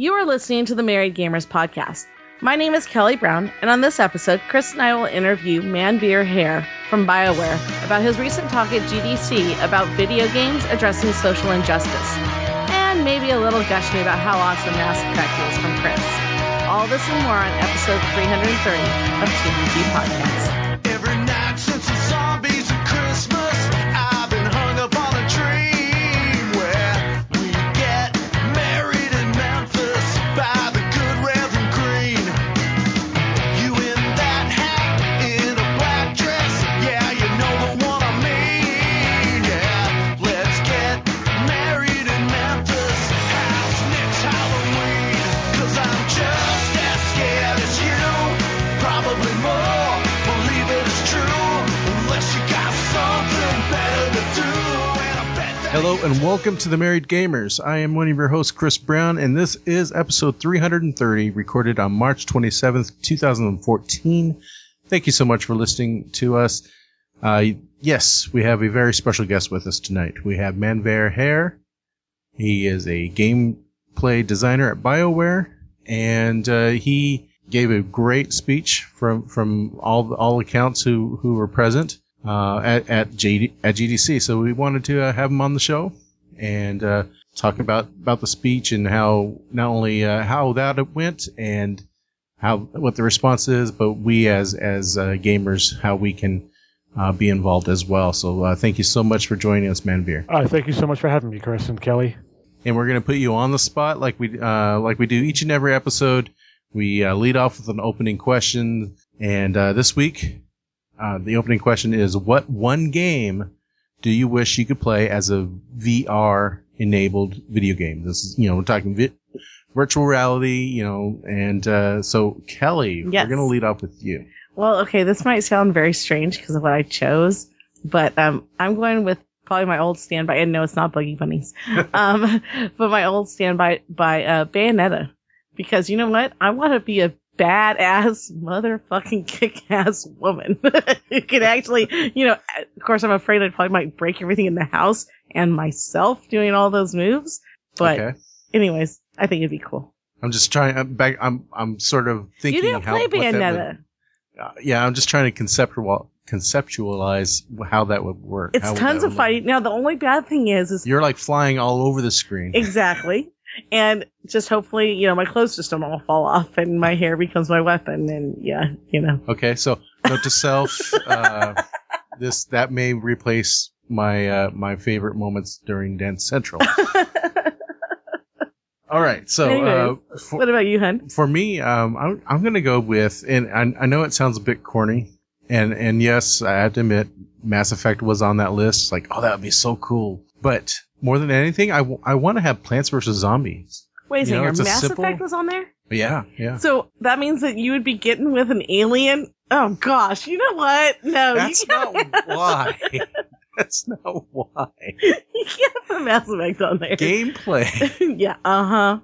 You are listening to the Married Gamers podcast. My name is Kelly Brown, and on this episode, Chris and I will interview Manveer Heir from BioWare about his recent talk at GDC about video games addressing social injustice, and maybe a little gushing about how awesome Mass Effect is from Chris. All this and more on episode 330 of TMG Podcast. And welcome to the Married Gamers. I am one of your hosts, Chris Brown, and this is episode 330, recorded on March 27th, 2014. Thank you so much for listening to us. Uh, yes, we have a very special guest with us tonight. We have Manveer Heir. He is a gameplay designer at BioWare, and uh, he gave a great speech from from all all accounts who who were present uh, at at, JD, at GDC. So we wanted to uh, have him on the show and uh, talk about about the speech and how not only uh, how that went and how what the response is, but we as as uh, gamers how we can uh, be involved as well. So uh, thank you so much for joining us, Manveer. Uh, thank you so much for having me, Chris and Kelly. And we're gonna put you on the spot like we uh, like we do each and every episode. We uh, lead off with an opening question, and uh, this week uh, the opening question is: What one game do you wish you could play as a VR enabled video game? This is you know we're talking vi- virtual reality, you know, and uh, so Kelly, Yes. we're gonna lead off with you. Well, okay, this might sound very strange because of what I chose, but um, I'm going with probably my old standby. And no, it's not Buggy Bunnies, um, but my old standby by uh, Bayonetta, because you know what? I want to be a badass motherfucking kick-ass woman who can actually, you know. Of course, I'm afraid I probably might break everything in the house and myself doing all those moves. But okay, anyways, I think it'd be cool. I'm just trying. I'm back. I'm I'm sort of thinking you didn't how play that would- uh, yeah, I'm just trying to conceptual conceptualize how that would work. It's How tons of fighting. Now, the only bad thing is, is You're like flying all over the screen. exactly, and just hopefully, you know, my clothes just don't all fall off, and my hair becomes my weapon, and yeah, you know. Okay, so note to self: uh, this that may replace my uh, my favorite moments during Dance Central. All right, so uh, for, what about you, hun? for me, um, I'm I'm gonna go with, and I, I know it sounds a bit corny, and and yes, I have to admit, Mass Effect was on that list. Like, oh, that would be so cool. But more than anything, I, w- I want to have Plants vs Zombies. Wait a You know, second, it's a Mass simple- Effect was on there, Yeah, yeah. so that means that you would be getting with an alien. Oh gosh, you know what? No, That's you can't. not why. That's not why. you can't put Mass Effect on there. Gameplay. yeah, uh huh.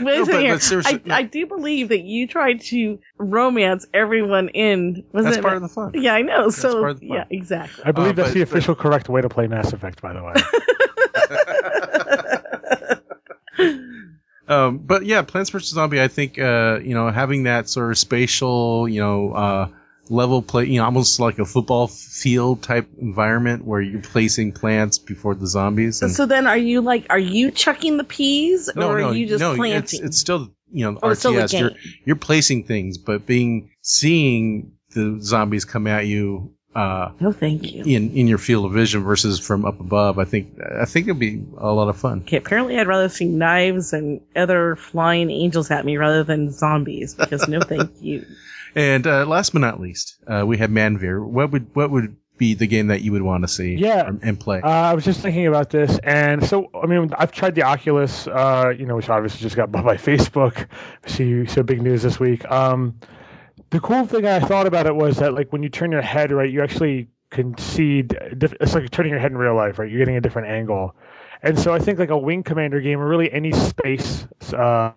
Wait a No, but- here. but I, no. I do believe that you tried to romance everyone in. Was That's it part of the fun. Yeah, I know. So part of the fun. yeah, exactly. I believe Uh, that's but- the but- official correct way to play Mass Effect, by the way. Um, but yeah, Plants vs Zombie. I think uh, you know having that sort of spatial, you know, uh, level play, you know, almost like a football field type environment where you're placing plants before the zombies. And, so then, are you like, are you chucking the peas, no, or no, are you just no. planting? It's, it's still you know Oh, it's still a RTS. You're you're placing things, but being seeing the zombies come at you. Uh, no, thank you. in, in your field of vision versus from up above, I think I think it'd be a lot of fun. Okay, apparently, I'd rather see knives and other flying angels at me rather than zombies. Because no, thank you. And uh, last but not least, uh, we have Manveer. What would what would be the game that you would want to see Yeah. and- and play? Uh, I was just thinking about this, and so I mean, I've tried the Oculus, uh, you know, which obviously just got bought by Facebook. See, so big news this week. Um, the cool thing I thought about it was that, like, when you turn your head, right, you actually can see. It's like turning your head in real life, right? You're getting a different angle, and so I think like a Wing Commander game, or really any space, uh,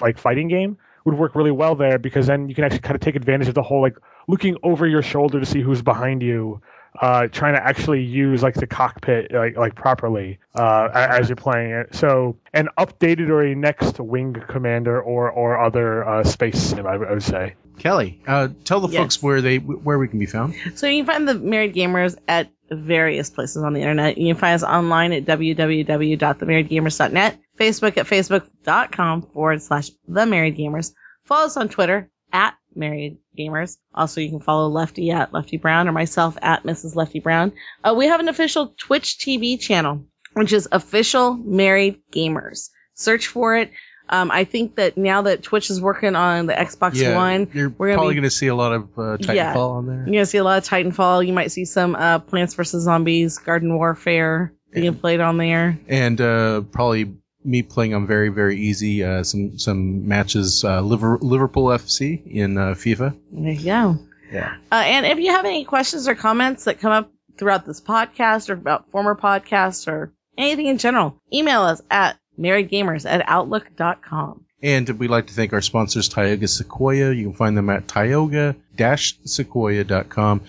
like fighting game, would work really well there because then you can actually kind of take advantage of the whole like looking over your shoulder to see who's behind you uh, trying to actually use like the cockpit like like properly uh, as you're playing it. So an updated or a next wing commander or or other uh, space sim, I, I would say. Kelly, uh, tell the Yes. folks where they where we can be found. So you can find the Married Gamers at various places on the internet. You can find us online at www.themarriedgamers.net, Facebook at facebook.com forward slash the married gamers. Follow us on Twitter at married gamers. Also, you can follow Lefty at Lefty Brown or myself at Mrs. Lefty Brown. Uh, we have an official Twitch TV channel, which is official married gamers. Search for it. Um, I think that now that Twitch is working on the Xbox yeah, One, you're we're gonna probably be- going to see a lot of uh, Titanfall Yeah. on there. you're gonna see a lot of Titanfall. You might see some uh, Plants vs Zombies, Garden Warfare being played on there. and uh, probably me playing on very very easy uh, some some matches uh, Liverpool FC in uh, FIFA. There you go. Yeah. Uh, and if you have any questions or comments that come up throughout this podcast or about former podcasts or anything in general, email us at marriedgamers at outlook.com. And we'd like to thank our sponsors, Tioga Sequoia. You can find them at tioga-sequoia.com.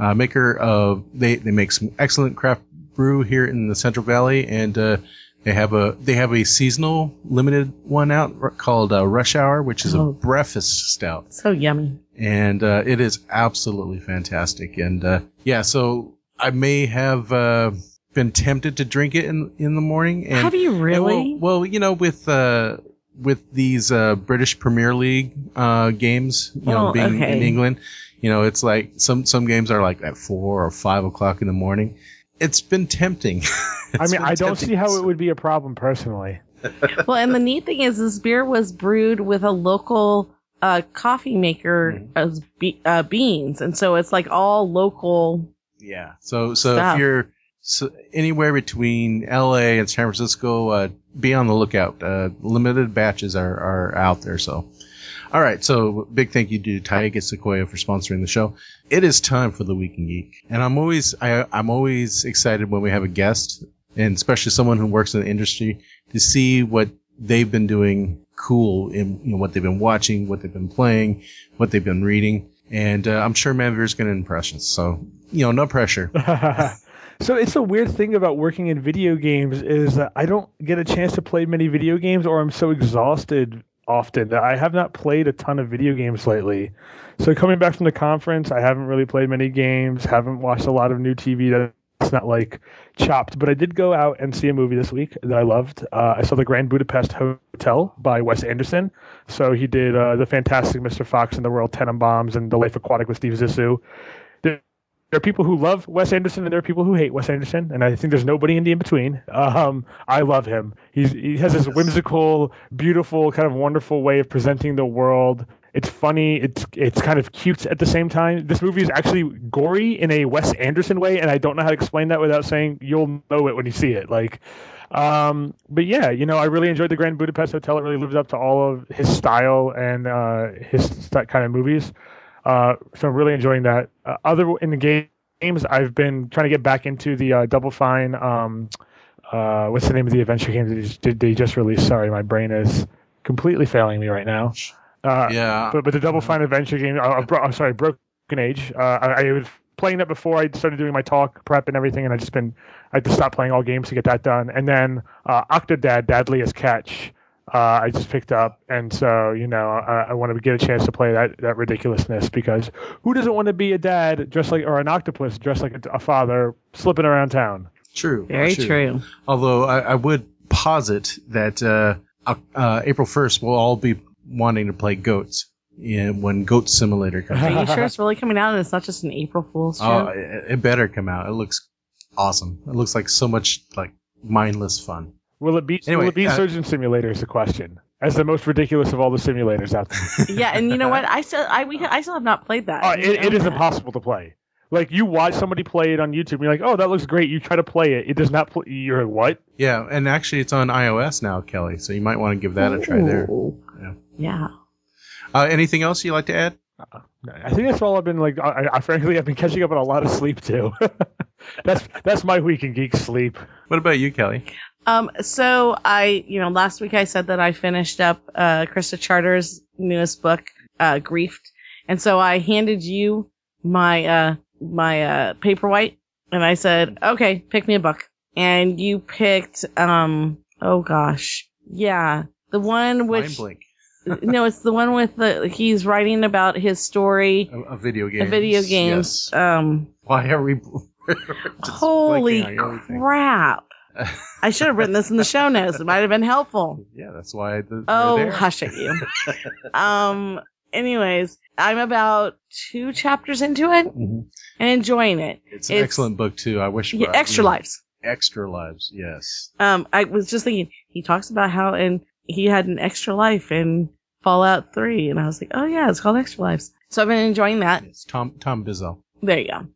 Uh, maker of they they make some excellent craft brew here in the Central Valley, and uh, they have a they have a seasonal limited one out called uh, Rush Hour, which is a Oh. breakfast stout. So yummy. and uh, it is absolutely fantastic. And uh, yeah, so I may have uh, been tempted to drink it in in the morning. And have you and really? well, well, you know, with uh, with these uh, British Premier League uh, games, you know, Oh, being okay. in England, you know, it's like some some games are like at four or five o'clock in the morning. It's been tempting. I mean, been I don't see how it would be a problem personally. well, and the neat thing is, this beer was brewed with a local uh, coffee maker Mhm. as be- uh, beans, and so it's like all local. Yeah. So so Stuff. if you're so anywhere between LA and San Francisco, uh, be on the lookout. Uh, limited batches are, are out there. So, all right. So big thank you to Tioga Sequoia for sponsoring the show. It is time for the Week in Geek, and I'm always I, I'm always excited when we have a guest, and especially someone who works in the industry, to see what they've been doing cool in you know what they've been watching, what they've been playing, what they've been reading. And uh, I'm sure Manveer's going to impress us. So, you know, no pressure. so it's a weird thing about working in video games is that I don't get a chance to play many video games, or I'm so exhausted often that I have not played a ton of video games lately. So coming back from the conference, I haven't really played many games, haven't watched a lot of new TV that's not like chopped. But I did go out and see a movie this week that I loved. Uh, I saw The Grand Budapest Hotel by Wes Anderson. So he did uh, The Fantastic Mr. Fox and the Royal Tenenbaums and The Life Aquatic with Steve Zissou. There are people who love Wes Anderson and there are people who hate Wes Anderson, and I think there's nobody in the in between. Um, I love him. He's, he has this whimsical, beautiful, kind of wonderful way of presenting the world. It's funny. It's it's kind of cute at the same time. This movie is actually gory in a Wes Anderson way, and I don't know how to explain that without saying you'll know it when you see it. Like, um, but yeah, you know, I really enjoyed the Grand Budapest Hotel. It really lived up to all of his style and uh, his kind of movies. Uh, so I'm really enjoying that. Uh, other in the game, games, I've been trying to get back into the uh, Double Fine. Um, uh, what's the name of the adventure game that they just, did they just released? Sorry, my brain is completely failing me right now. Uh, Yeah. but but the Double Fine adventure game. Uh, bro, I'm sorry, Broken Age. Uh, I, I was playing that before I started doing my talk prep and everything, and I just been I had to stop playing all games to get that done. And then uh, Octodad, Dadliest Catch. Uh, I just picked up, and so you know, I, I want to get a chance to play that that ridiculousness because who doesn't want to be a dad dressed like or an octopus dressed like a, a father slipping around town? True. Very true. Although I, I would posit that uh, uh, April 1st we'll all be wanting to play goats in, when Goat Simulator comes out. Are you sure it's really coming out and it's not just an April Fool's Oh, joke? it, it better come out. It looks awesome. It looks like so much like mindless fun. Will it be Anyway, Will it beat uh, Surgeon Simulator? Is the question. As the most ridiculous of all the simulators out there. yeah, and you know what? I still I we I still have not played that. Oh, You it, it know is that. impossible to play. Like you watch somebody play it on YouTube, and you're like, "Oh, that looks great." You try to play it, it does not play. You're like, what? Yeah, and actually it's on iOS now, Kelly. So you might want to give that a try there. Yeah. Yeah. Uh, anything else you'd like to add? I think that's all I've been like. I, I frankly, I've been catching up on a lot of sleep too. that's that's my week in geek sleep. What about you, Kelly? Um, so I, you know, last week I said that I finished up uh, Krista Charter's newest book, uh, Griefed, and so I handed you my uh, my uh, paperwhite, and I said, "Okay, pick me a book." And you picked, um, oh gosh, yeah, the one which. no, it's the one with the he's writing about his story, A, a video game. a video games. Yes. Um, Why are we? holy blanking on everything? crap! I should have written this in the show notes. It might have been helpful. yeah, that's why. The, Oh, hush at you. um. Anyways, I'm about two chapters into it Mhm. and enjoying it. It's an It's- excellent book too. I wish. Yeah, I- extra lives. Extra lives. Yes. Um, I was just thinking he talks about how and he had an extra life in Fallout Three, and I was like, oh yeah, it's called Extra Lives. So I've been enjoying that. It's Tom Tom Bissell. There you go.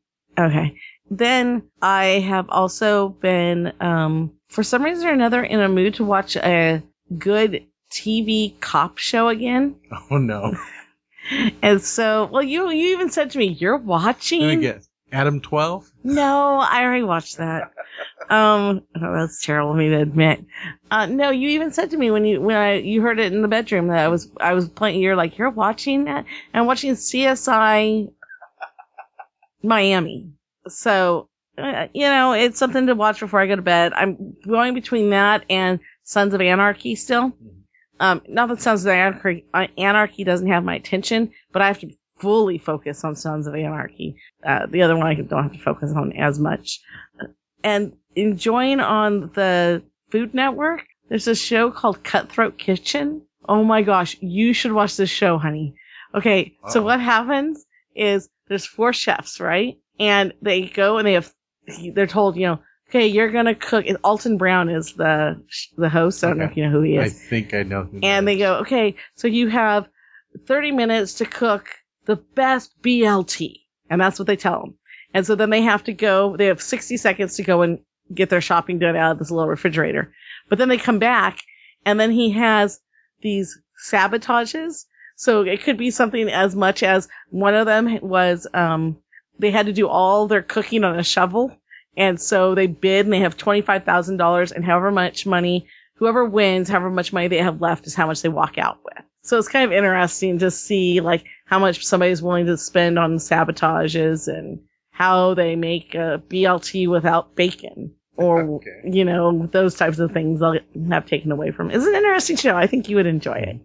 Okay. Then I have also been, um, for some reason or another, in a mood to watch a good TV cop show again. Oh no. And so, well, you you even said to me, "You're watching." Let me get Adam Twelve. No, I already watched that. Um, oh, that's terrible of me to admit. Uh, no, you even said to me when you when I you heard it in the bedroom that I was I was playing. You're like, you're watching that, and I'm watching CSI Miami. So, uh, you know, it's something to watch before I go to bed. I'm going between that and Sons of Anarchy still. Um, not that Sons of Anarchy, uh, Anarchy doesn't have my attention, but I have to fully focus on Sons of Anarchy. Uh, the other one I don't have to focus on as much. And enjoying on the Food Network, there's a show called Cutthroat Kitchen. Oh my gosh, you should watch this show, honey. Okay, so what happens is there's four chefs, right? And they go and they have, they're told, you know, okay, you're gonna cook. and Alton Brown is the the host. I don't know Okay. if you know who he is. I think I know. Who and they go, okay, so you have 30 minutes to cook the best BLT. And that's what they tell them. And so then they have to go, they have 60 seconds to go and get their shopping done out of this little refrigerator. But then they come back and then he has these sabotages. So it could be something as much as one of them was, um, they had to do all their cooking on a shovel. And so they bid and they have $25,000 and however much money whoever wins, however much money they have left is how much they walk out with. So it's kind of interesting to see like how much somebody's willing to spend on sabotages and how they make a BLT without bacon or, Okay. you know, those types of things they'll have taken away from. It's an interesting show. I think you would enjoy it.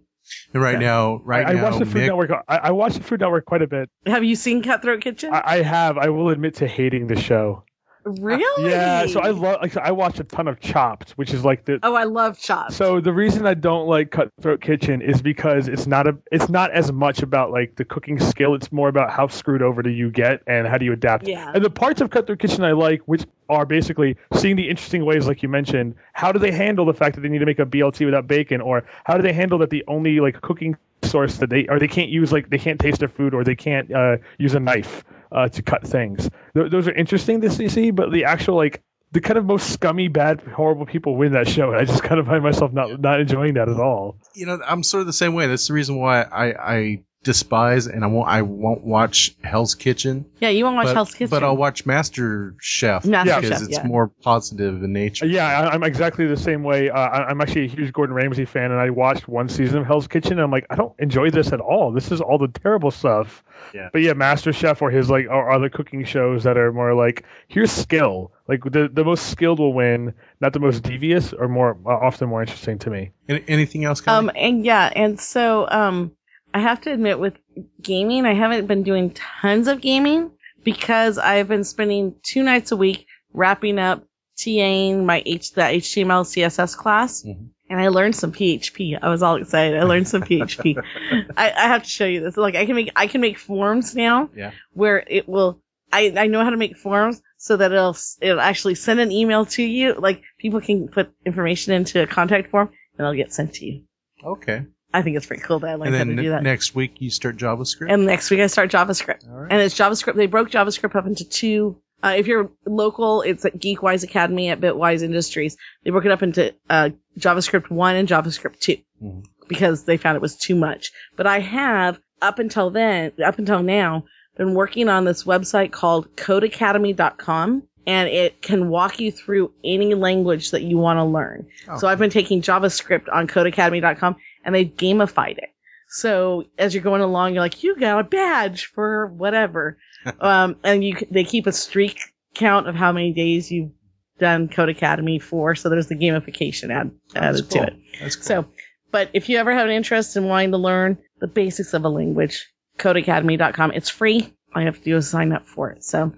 And right Yeah. now, right I, I now, watch the Food Mick, Network. I, I watch the Food Network quite a bit. Have you seen Cutthroat Kitchen? I, I have. I will admit to hating the show. Really? Yeah. So I love. Like, I watch a ton of Chopped, which is like the. Oh, I love Chopped. So the reason I don't like Cutthroat Kitchen is because it's not a. It's not as much about like the cooking skill. It's more about how screwed over do you get and how do you adapt. Yeah. And the parts of Cutthroat Kitchen I like, which are basically seeing the interesting ways, like you mentioned, how do they handle the fact that they need to make a BLT without bacon, or how do they handle that the only like cooking source that they or they can't use like they can't taste their food or they can't uh, use a knife uh, to cut things. Th- those are interesting to see- see, but the actual like the kind of most scummy, bad, horrible people win that show, and I just kind of find myself not not enjoying that at all. you know, I'm sort of the same way. That's the reason why I, I despise and I won't I won't watch Hell's Kitchen. yeah, you won't watch but, Hell's Kitchen. but I'll watch Master Chef Master because Chef, it's yeah. more positive in nature. Yeah, I, I'm exactly the same way. Uh, I, I'm actually a huge Gordon Ramsay fan, and I watched one season of Hell's Kitchen, and I'm like, I don't enjoy this at all. This is all the terrible stuff. Yeah. But yeah, Master Chef or his like or other cooking shows that are more like here's skill. Like the the most skilled will win, not the most devious, or more uh, often more interesting to me. Any, anything else? Connie? Um, and yeah, and so, um, I have to admit with gaming, I haven't been doing tons of gaming because I've been spending two nights a week wrapping up TAing my H, the HTML CSS class. Mhm. And I learned some PHP. I was all excited. I learned some PHP. I, I have to show you this. Like I can make, I can make forms now Yeah. where it will, I, I know how to make forms so that it'll, it'll actually send an email to you. Like people can put information into a contact form and it'll get sent to you. okay. I think it's pretty cool that I And learned how to do that. next week you start JavaScript. and next week I start JavaScript. Right. And it's JavaScript. They broke JavaScript up into two. Uh, if you're local, it's at Geekwise Academy at Bitwise Industries. They broke it up into uh, JavaScript 1 and JavaScript 2 Mhm. because they found it was too much. But I have, up until then, up until now, been working on this website called codeacademy.com. And it can walk you through any language that you want to learn. Oh. So I've been taking JavaScript on codeacademy.com and they've gamified it. So as you're going along, you're like, you got a badge for whatever, um, and you they keep a streak count of how many days you've done Code Academy for. So there's the gamification add, That's added cool. to it. That's cool. So, but if you ever have an interest in wanting to learn the basics of a language, codeacademy.com. It's free. All you have to do is sign up for it. So,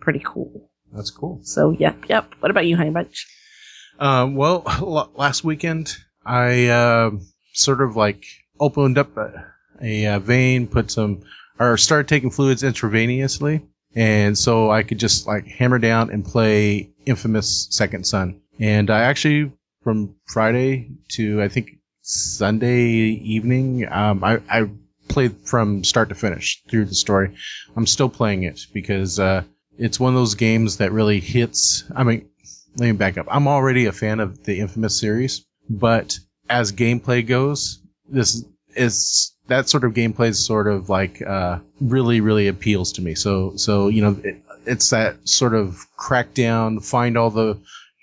pretty cool. That's cool. So, yep, yep. What about you, Honey Bunch? Um, well, l- last weekend I uh, sort of like opened up a, a, uh vein, put some, or started taking fluids intravenously, and so I could just like hammer down and play Infamous Second Son. And I actually, from Friday to I think Sunday evening, um, I, I played from start to finish through the story. I'm still playing it because uh, it's one of those games that really hits. I mean, let me back up. I'm already a fan of the Infamous series, but as gameplay goes, this is that sort of gameplay is sort of like uh, really, really appeals to me. So, so you know, it, it's that sort of crackdown, find all the,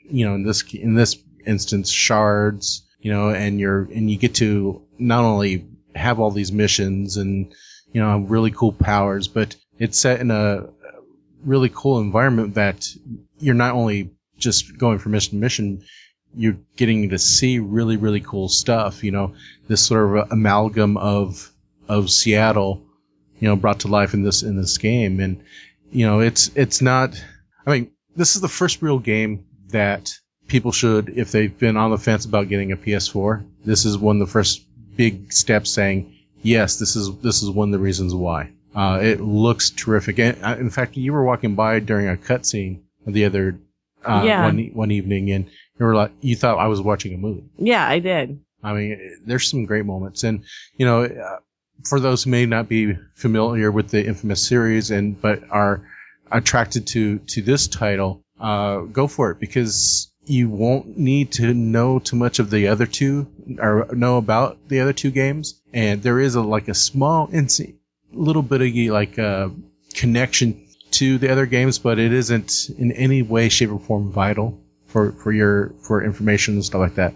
you know, in this in this instance, shards, you know, and you're and you get to not only have all these missions and you know really cool powers, but it's set in a really cool environment that you're not only just going from mission to mission, you're getting to see really, really cool stuff. You know, this sort of amalgam of of Seattle, you know, brought to life in this in this game, and you know, it's it's not. I mean, this is the first real game that people should, if they've been on the fence about getting a PS4, this is one of the first big steps saying, yes, this is this is one of the reasons why. Uh, it looks terrific. And, uh, in fact, you were walking by during a cutscene the other uh, Yeah. one one evening, and you were like, you thought I was watching a movie. Yeah, I did. I mean, there's some great moments, and you know, uh, for those who may not be familiar with the infamous series and but are attracted to to this title, uh, go for it because you won't need to know too much of the other two or know about the other two games, and there is a like a small, insi- little bit of like uh, connection to the other games, but it isn't in any way, shape, or form vital for for your for information and stuff like that.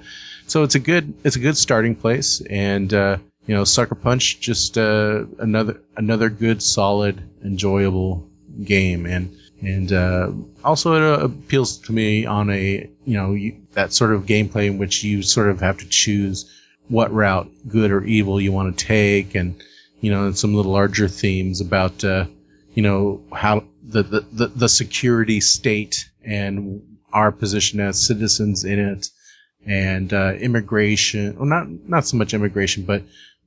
So it's a good it's a good starting place, and uh, you know, Sucker Punch just uh, another another good, solid, enjoyable game, and and uh, also it uh, appeals to me on a you know you, that sort of gameplay in which you sort of have to choose what route, good or evil, you want to take, and you know, and some little larger themes about uh, you know how the, the the the security state and our position as citizens in it and uh, immigration. Well, not not so much immigration, but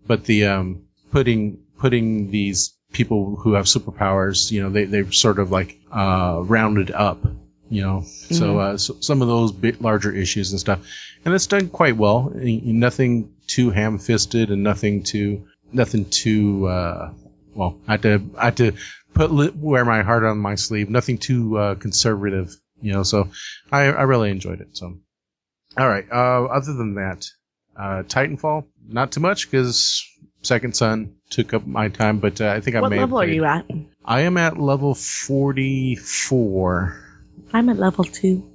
but the um, putting putting these people who have superpowers. You know, they they've sort of like uh, rounded up. You know, so, uh, so some of those bit larger issues and stuff, and it's done quite well. Nothing too ham-fisted and nothing too nothing too. Uh, well, I had to I had to put li- wear my heart on my sleeve. Nothing too uh, conservative. You know, so I I really enjoyed it. So. All right. Uh, other than that, uh, Titanfall, not too much because Second Son took up my time, but uh, I think I what may. level have are you at? I am at level forty-four. I'm at level two.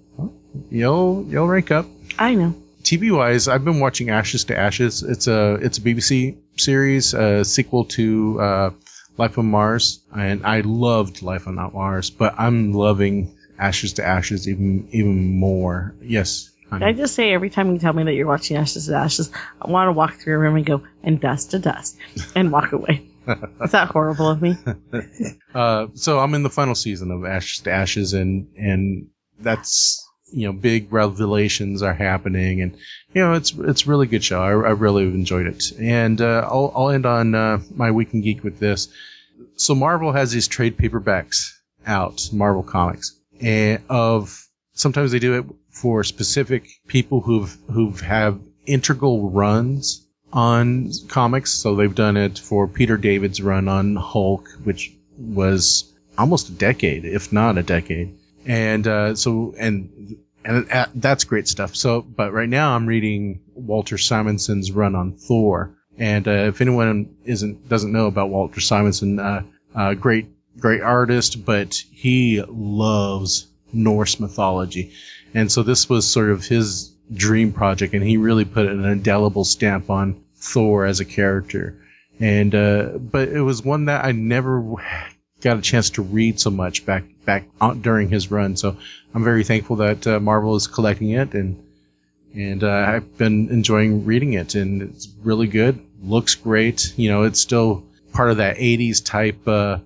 You'll you'll rank up. I know. TV wise, I've been watching Ashes to Ashes. It's a it's a BBC series, a sequel to uh, Life on Mars, and I loved Life on Mars, but I'm loving Ashes to Ashes even even more. Yes. honey. I just say every time you tell me that you're watching Ashes to Ashes, I want to walk through a room and go, and dust to dust, and walk away. Is that horrible of me? Uh, so I'm in the final season of Ashes to Ashes, and and that's you know big revelations are happening, and you know it's it's a really good show. I, I really enjoyed it, and uh, I'll I'll end on uh, my week in geek with this. So Marvel has these trade paperbacks out, Marvel Comics, and of sometimes they do it for specific people who've who've have integral runs on comics. So they've done it for Peter David's run on Hulk, which was almost a decade, if not a decade. And uh, so and and uh, that's great stuff. So, but right now I'm reading Walter Simonson's run on Thor. And uh, if anyone isn't doesn't know about Walter Simonson, uh, uh, great great artist, but he loves Norse mythology, and so this was sort of his dream project, and he really put an indelible stamp on Thor as a character. and uh, but it was one that I never got a chance to read so much back back during his run. So I'm very thankful that uh, Marvel is collecting it, and and uh, I've been enjoying reading it, and it's really good. Looks great. You know, it's still part of that '80s type uh,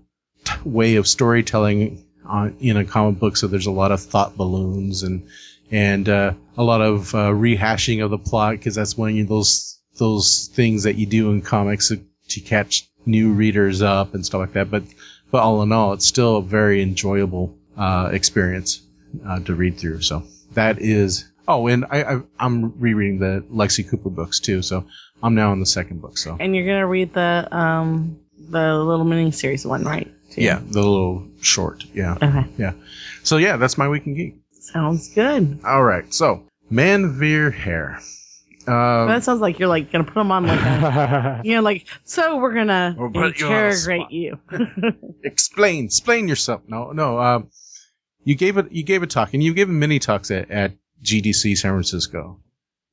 way of storytelling on in a comic book. So there's a lot of thought balloons and and uh, a lot of uh, rehashing of the plot because that's one of those those things that you do in comics to, to catch new readers up and stuff like that. But but all in all, it's still a very enjoyable uh, experience uh, to read through. So that is. Oh, and I, I I'm rereading the Lexi Cooper books too. So I'm now on the second book. So And you're gonna read the um the little mini series one, right? Too? yeah, the little short. Yeah. Okay. So yeah, that's my week in geek. Sounds good. All right. So Manveer Heir. Um, that sounds like you're like gonna put them on like a you know like so we're gonna We'll put you interrogate you. explain explain yourself no no um you gave it you gave a talk and you've given many talks at, at gdc san francisco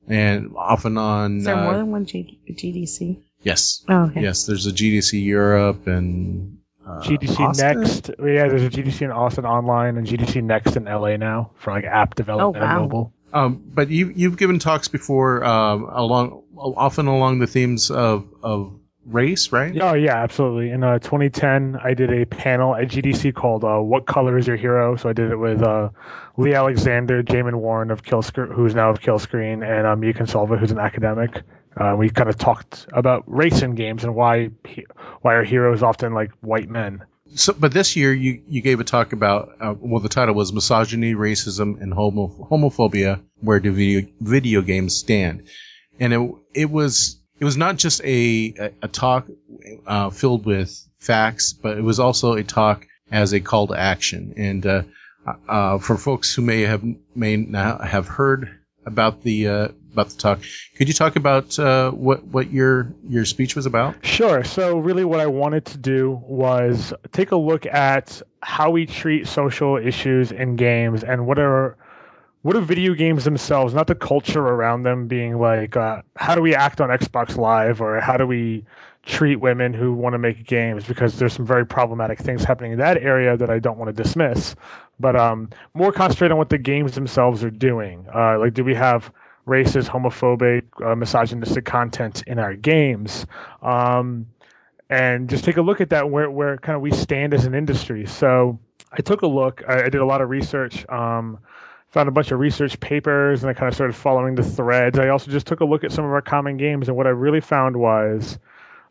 and often on Is there uh, more than one G- GDC? yes Oh, okay. yes there's a gdc europe and uh, GDC Austin? Next. Yeah, there's a GDC in Austin online and GDC Next in LA now for like app development Oh, wow. and mobile. um but you you've given talks before um along often along the themes of of race right Oh yeah, absolutely. In uh, 2010, I did a panel at GDC called uh, "What Color Is Your Hero?" So I did it with uh, Leigh Alexander, Jamin Warren of Kill Screen, who's now of Kill Screen, and uh, Mia Consalvo, who's an academic. Uh, we kind of talked about race in games and why why our heroes often like white men. so but this year you you gave a talk about uh, well the title was misogyny racism and homo homophobia where do video video games stand and it it was it was not just a a, a talk uh, filled with facts but it was also a talk as a call to action and uh, uh, for folks who may have may not have heard about the uh, about the talk could you talk about uh, what what your your speech was about Sure. So really, what I wanted to do was take a look at how we treat social issues in games and what are what are video games themselves, not the culture around them, being like uh, how do we act on Xbox Live or how do we treat women who want to make games because there's some very problematic things happening in that area that I don't want to dismiss. But um, more concentrate on what the games themselves are doing. Uh, like, do we have racist, homophobic, uh, misogynistic content in our games? Um, and just take a look at that where where kind of we stand as an industry. So I took a look. I, I did a lot of research. Um, found a bunch of research papers, and I kind of started following the threads. I also just took a look at some of our common games, and what I really found was,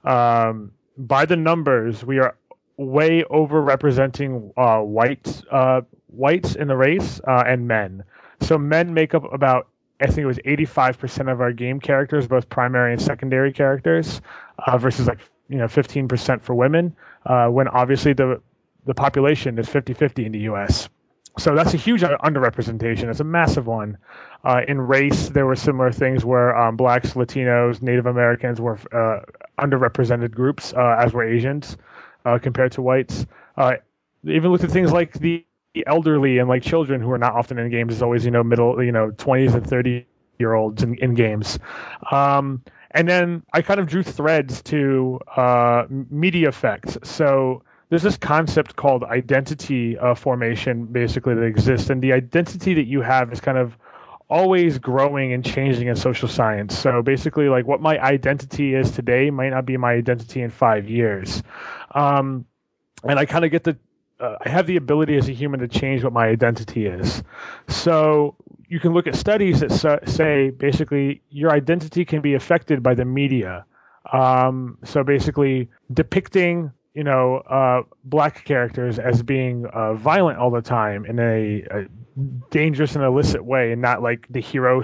um, by the numbers, we are way overrepresenting uh, white uh, whites in the race uh, and men. So men make up about I think it was 85% of our game characters, both primary and secondary characters, uh, versus like you know 15% for women. Uh, when obviously the the population is 50-50 in the U.S. So that's a huge uh, underrepresentation. It's a massive one. Uh, in race, there were similar things where um, blacks, Latinos, Native Americans were uh, underrepresented groups, uh, as were Asians, uh, compared to whites. Uh, they even looked at things like the elderly and like children who are not often in games. Is always you know middle, you know, 20s and 30 year olds in, in games. Um, and then I kind of drew threads to uh, media effects. So there's this concept called identity uh, formation, basically that exists, and the identity that you have is kind of always growing and changing in social science. So basically, like what my identity is today might not be my identity in five years. Um, and I kind of get the, uh, I have the ability as a human to change what my identity is. So you can look at studies that say basically your identity can be affected by the media. Um, so basically depicting you know, uh, black characters as being uh, violent all the time in a, a dangerous and illicit way, and not like the hero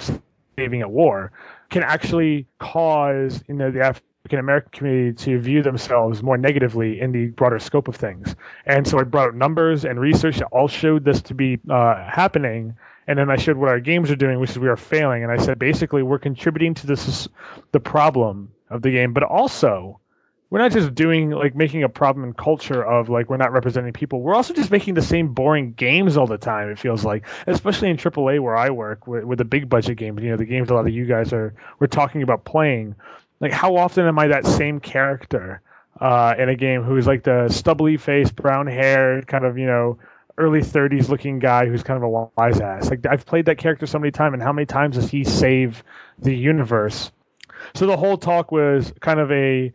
saving a war, can actually cause you know the African American community to view themselves more negatively in the broader scope of things. And so I brought numbers and research that all showed this to be uh, happening. And then I showed what our games are doing, which is we are failing. And I said basically we're contributing to this the problem of the game, but also we're not just doing like making a problem in culture of like we're not representing people. We're also just making the same boring games all the time. It feels like, especially in AAA where I work with, with the big budget games. You know, the games a lot of you guys are we're talking about playing. Like how often am I that same character uh, in a game who's like the stubbly face, brown hair, kind of you know early 30s looking guy who's kind of a wise ass. Like I've played that character so many times, and how many times does he save the universe? So the whole talk was kind of a,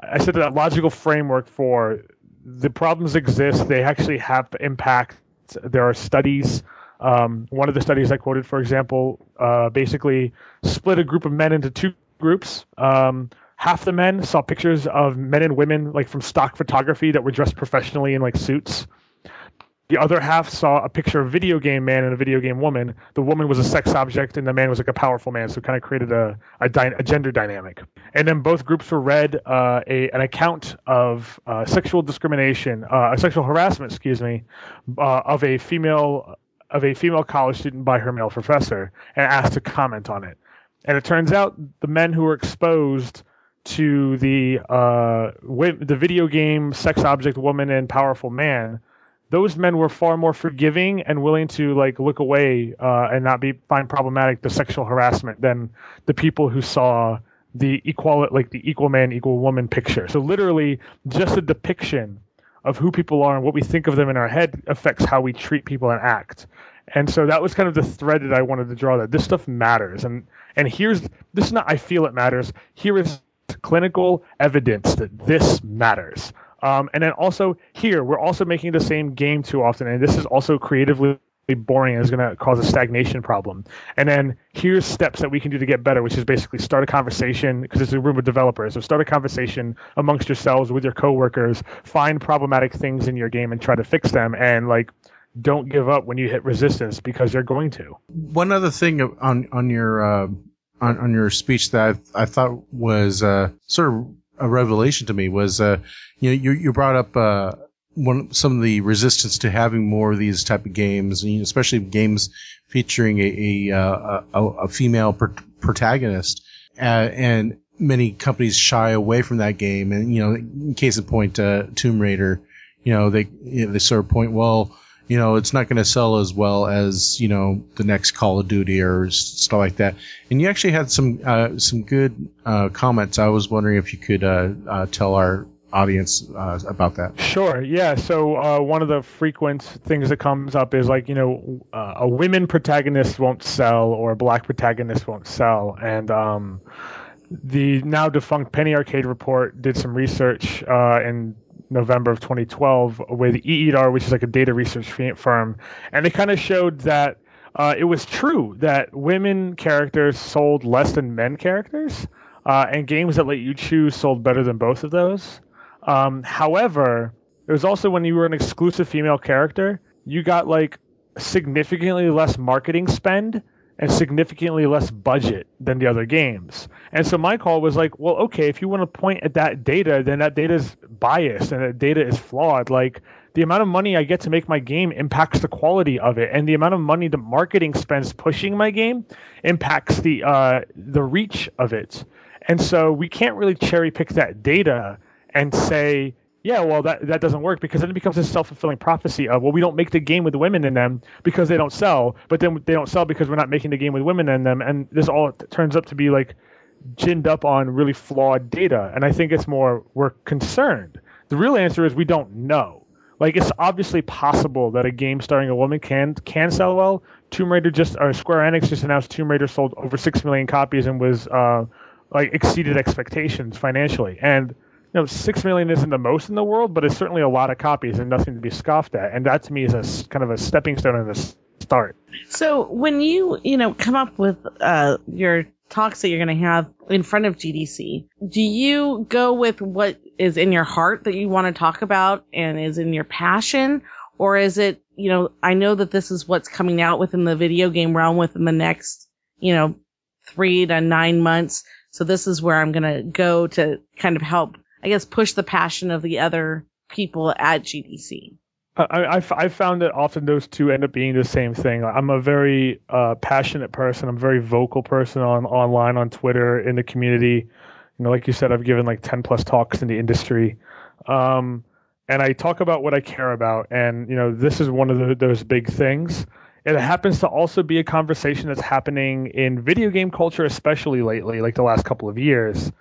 I said that logical framework for the problems exist. They actually have impact. There are studies. Um, one of the studies I quoted, for example, uh, basically split a group of men into two groups. Um, half the men saw pictures of men and women like from stock photography that were dressed professionally in like suits. The other half saw a picture of a video game man and a video game woman. The woman was a sex object, and the man was like a powerful man. So it kind of created a a, dy- a gender dynamic. And then both groups were read uh, a an account of uh, sexual discrimination, uh, sexual harassment, excuse me, uh, of a female of a female college student by her male professor, and asked to comment on it. And it turns out the men who were exposed to the uh, the video game sex object woman and powerful man those men were far more forgiving and willing to like look away uh, and not be find problematic the sexual harassment than the people who saw the equal like the equal man equal woman picture. So literally, just a depiction of who people are and what we think of them in our head affects how we treat people and act. And so that was kind of the thread that I wanted to draw. That this stuff matters, and and here's this is not I feel it matters. Here is clinical evidence that this matters. Um, and then also here, we're also making the same game too often, and this is also creatively boring and is going to cause a stagnation problem. And then here's steps that we can do to get better, which is basically start a conversation because it's a room of developers. So start a conversation amongst yourselves with your coworkers, find problematic things in your game and try to fix them, and like don't give up when you hit resistance because you're going to. One other thing on on your uh, on on your speech that I, I thought was uh, sort of a revelation to me was uh, you know you you brought up uh, one some of the resistance to having more of these type of games, and especially games featuring a a, uh, a, a female pr- protagonist, uh, and many companies shy away from that game. And you know, in case of point, uh, Tomb Raider, you know they you know, they sort of point well. You know, it's not going to sell as well as you know the next Call of Duty or stuff like that. And you actually had some uh, some good uh, comments. I was wondering if you could uh, uh, tell our audience uh, about that. Sure. Yeah. So uh, one of the frequent things that comes up is like you know a women protagonist won't sell or a black protagonist won't sell, and um, the now defunct Penny Arcade report did some research in November of 2012 with EEDAR, which is like a data research firm, and they kind of showed that uh, it was true that women characters sold less than men characters, uh, and games that let you choose sold better than both of those. Um, however, it was also when you were an exclusive female character, you got like significantly less marketing spend and significantly less budget than the other games. And so my call was like, well, okay, if you want to point at that data, then that data is biased and that data is flawed. Like the amount of money I get to make my game impacts the quality of it, and the amount of money the marketing spends pushing my game impacts the uh, the reach of it. And so we can't really cherry pick that data and say, yeah, well, that, that doesn't work because then it becomes a self fulfilling prophecy of, well, we don't make the game with women in them because they don't sell, but then they don't sell because we're not making the game with women in them. And this all turns up to be like ginned up on really flawed data. And I think it's more, we're concerned. The real answer is we don't know. Like it's obviously possible that a game starring a woman can can sell well. Tomb Raider just or Square Enix just announced Tomb Raider sold over six million copies and was uh, like exceeded expectations financially. And know, six million isn't the most in the world, but it's certainly a lot of copies and nothing to be scoffed at. And that to me is a kind of a stepping stone and a start. So when you you know come up with uh, your talks that you're going to have in front of GDC, do you go with what is in your heart that you want to talk about and is in your passion, or is it you know I know that this is what's coming out within the video game realm within the next you know three to nine months, so this is where I'm going to go to kind of help I guess push the passion of the other people at GDC. I, I've found that often those two end up being the same thing. I'm a very uh, passionate person. I'm a very vocal person on online, on Twitter, in the community. You know, like you said, I've given like 10 plus talks in the industry. Um, and I talk about what I care about. And, you know, this is one of the, those big things. It happens to also be a conversation that's happening in video game culture, especially lately, like the last couple of years.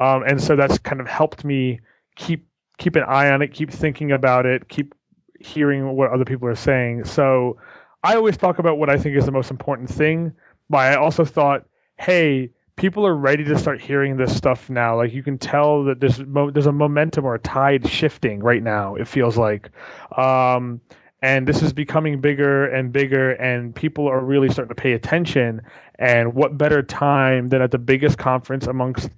Um, and so that's kind of helped me keep keep an eye on it, keep thinking about it, keep hearing what other people are saying. So I always talk about what I think is the most important thing, but I also thought, hey, people are ready to start hearing this stuff now. Like you can tell that there's mo- there's a momentum or a tide shifting right now. It feels like, um, and this is becoming bigger and bigger, and people are really starting to pay attention. And what better time than at the biggest conference amongst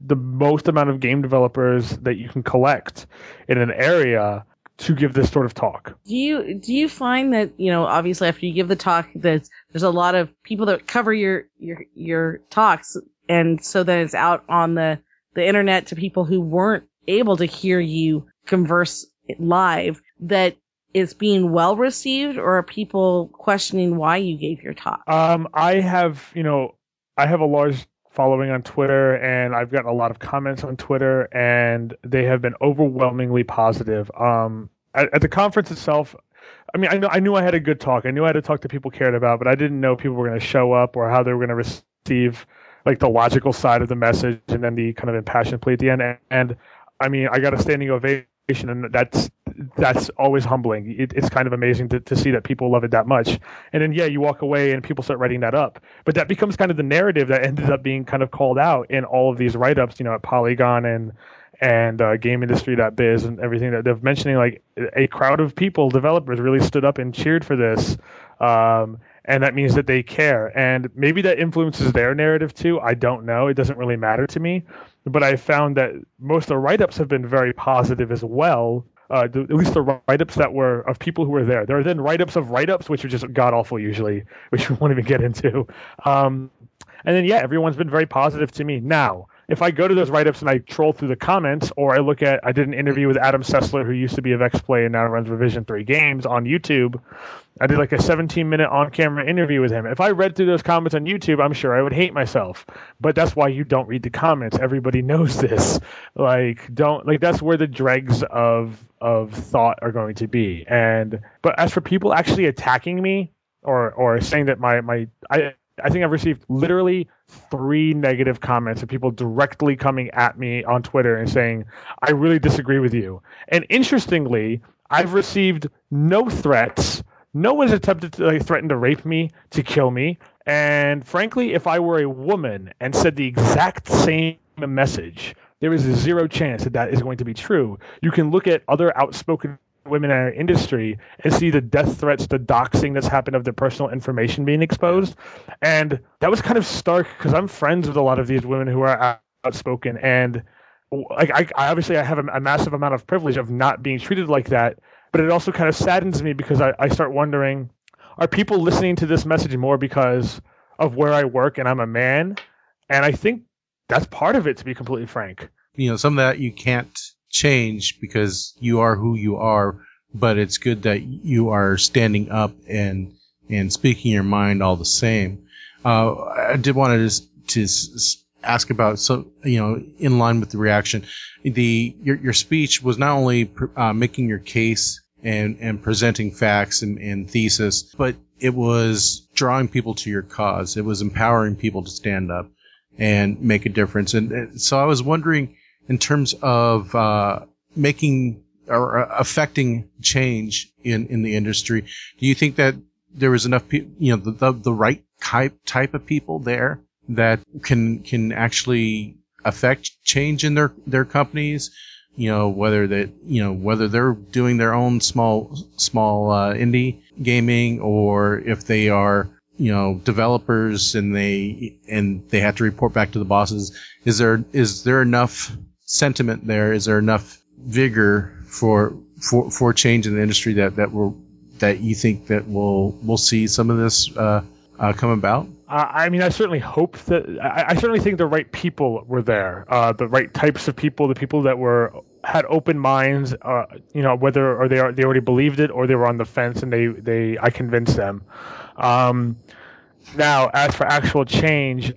the most amount of game developers that you can collect in an area to give this sort of talk. Do you do you find that you know obviously after you give the talk that there's a lot of people that cover your your your talks and so that it's out on the the internet to people who weren't able to hear you converse live that it's being well received or are people questioning why you gave your talk? Um, I have, you know, I have a large following on Twitter, and I've gotten a lot of comments on Twitter, and they have been overwhelmingly positive. Um, at, at the conference itself, I mean, I know I knew I had a good talk. I knew I had to talk to people cared about, but I didn't know people were going to show up or how they were going to receive like the logical side of the message and then the kind of impassioned plea at the end. And, and I mean, I got a standing ovation, and that's that's always humbling. It, it's kind of amazing to, to see that people love it that much. And then yeah, you walk away and people start writing that up. But that becomes kind of the narrative that ended up being kind of called out in all of these write ups, you know, at Polygon and and uh, GameIndustry.biz and everything that they're mentioning. Like a crowd of people, developers, really stood up and cheered for this. Um, and that means that they care. And maybe that influences their narrative too. I don't know. It doesn't really matter to me. But I found that most of the write ups have been very positive as well. Uh, at least the write-ups that were of people who were there. There are then write-ups of write-ups, which are just god awful usually, which we won't even get into. Um, and then yeah, everyone's been very positive to me. Now, if I go to those write-ups and I troll through the comments, or I look at, I did an interview with Adam Sessler, who used to be of X-Play and now runs Revision Three Games on YouTube. I did like a 17-minute on-camera interview with him. If I read through those comments on YouTube, I'm sure I would hate myself. But that's why you don't read the comments. Everybody knows this. Like, don't like that's where the dregs of of thought are going to be. And but as for people actually attacking me or or saying that my my I I think I've received literally three negative comments of people directly coming at me on Twitter and saying, I really disagree with you. And interestingly, I've received no threats. No one's attempted to like, threaten to rape me, to kill me. And frankly, if I were a woman and said the exact same message, there is a zero chance that that is going to be true. You can look at other outspoken women in our industry and see the death threats, the doxing that's happened of their personal information being exposed. And that was kind of stark because I'm friends with a lot of these women who are outspoken. And like I, I obviously I have a, a, massive amount of privilege of not being treated like that. But it also kind of saddens me because I, I start wondering, are people listening to this message more because of where I work and I'm a man? And I think that's part of it, to be completely frank. You know, some of that you can't change because you are who you are, but it's good that you are standing up and and speaking your mind all the same. Uh, I did want to to ask about so you know in line with the reaction, the your your speech was not only uh, making your case and and presenting facts and, and thesis, but it was drawing people to your cause. It was empowering people to stand up and make a difference. And, and so I was wondering in terms of uh, making or affecting change in, in the industry. Do you think that there was enough, pe- you know, the, the, the right type type of people there that can can actually affect change in their their companies? You know, whether that you know whether they're doing their own small small uh, indie gaming or if they are you know developers and they and they have to report back to the bosses. Is there is there enough sentiment there? Is there enough vigor for for for change in the industry that that will that you think that we'll we'll see some of this uh, uh, come about? Uh, I mean, I certainly hope that. I, I, certainly think the right people were there, uh, the right types of people, the people that were had open minds. Uh, you know, whether or they are they already believed it or they were on the fence, and they they I convinced them. Um, now, as for actual change,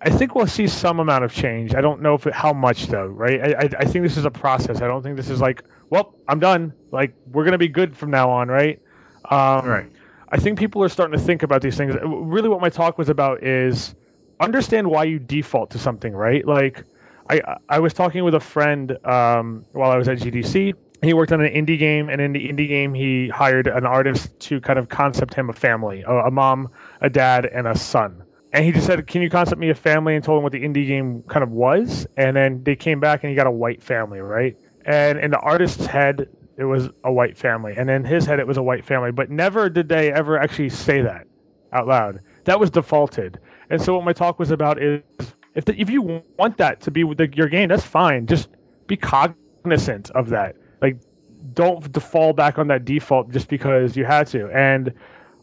I think we'll see some amount of change. I don't know if it, how much though, right? I, I, I think this is a process. I don't think this is like, well, I'm done. Like we're gonna be good from now on, right? Um, right. I think people are starting to think about these things. Really, what my talk was about is understand why you default to something, right? Like I I was talking with a friend um, while I was at GDC. He worked on an indie game, and in the indie game, he hired an artist to kind of concept him a family, a, a mom, a dad, and a son. And he just said, "Can you concept me a family?" And told him what the indie game kind of was. And then they came back, and he got a white family, right? And in the artist's head, it was a white family, and in his head, it was a white family. But never did they ever actually say that out loud. That was defaulted. And so what my talk was about is if the, if you want that to be the, your game, that's fine. Just be cognizant of that. Like don't fall back on that default just because you had to. And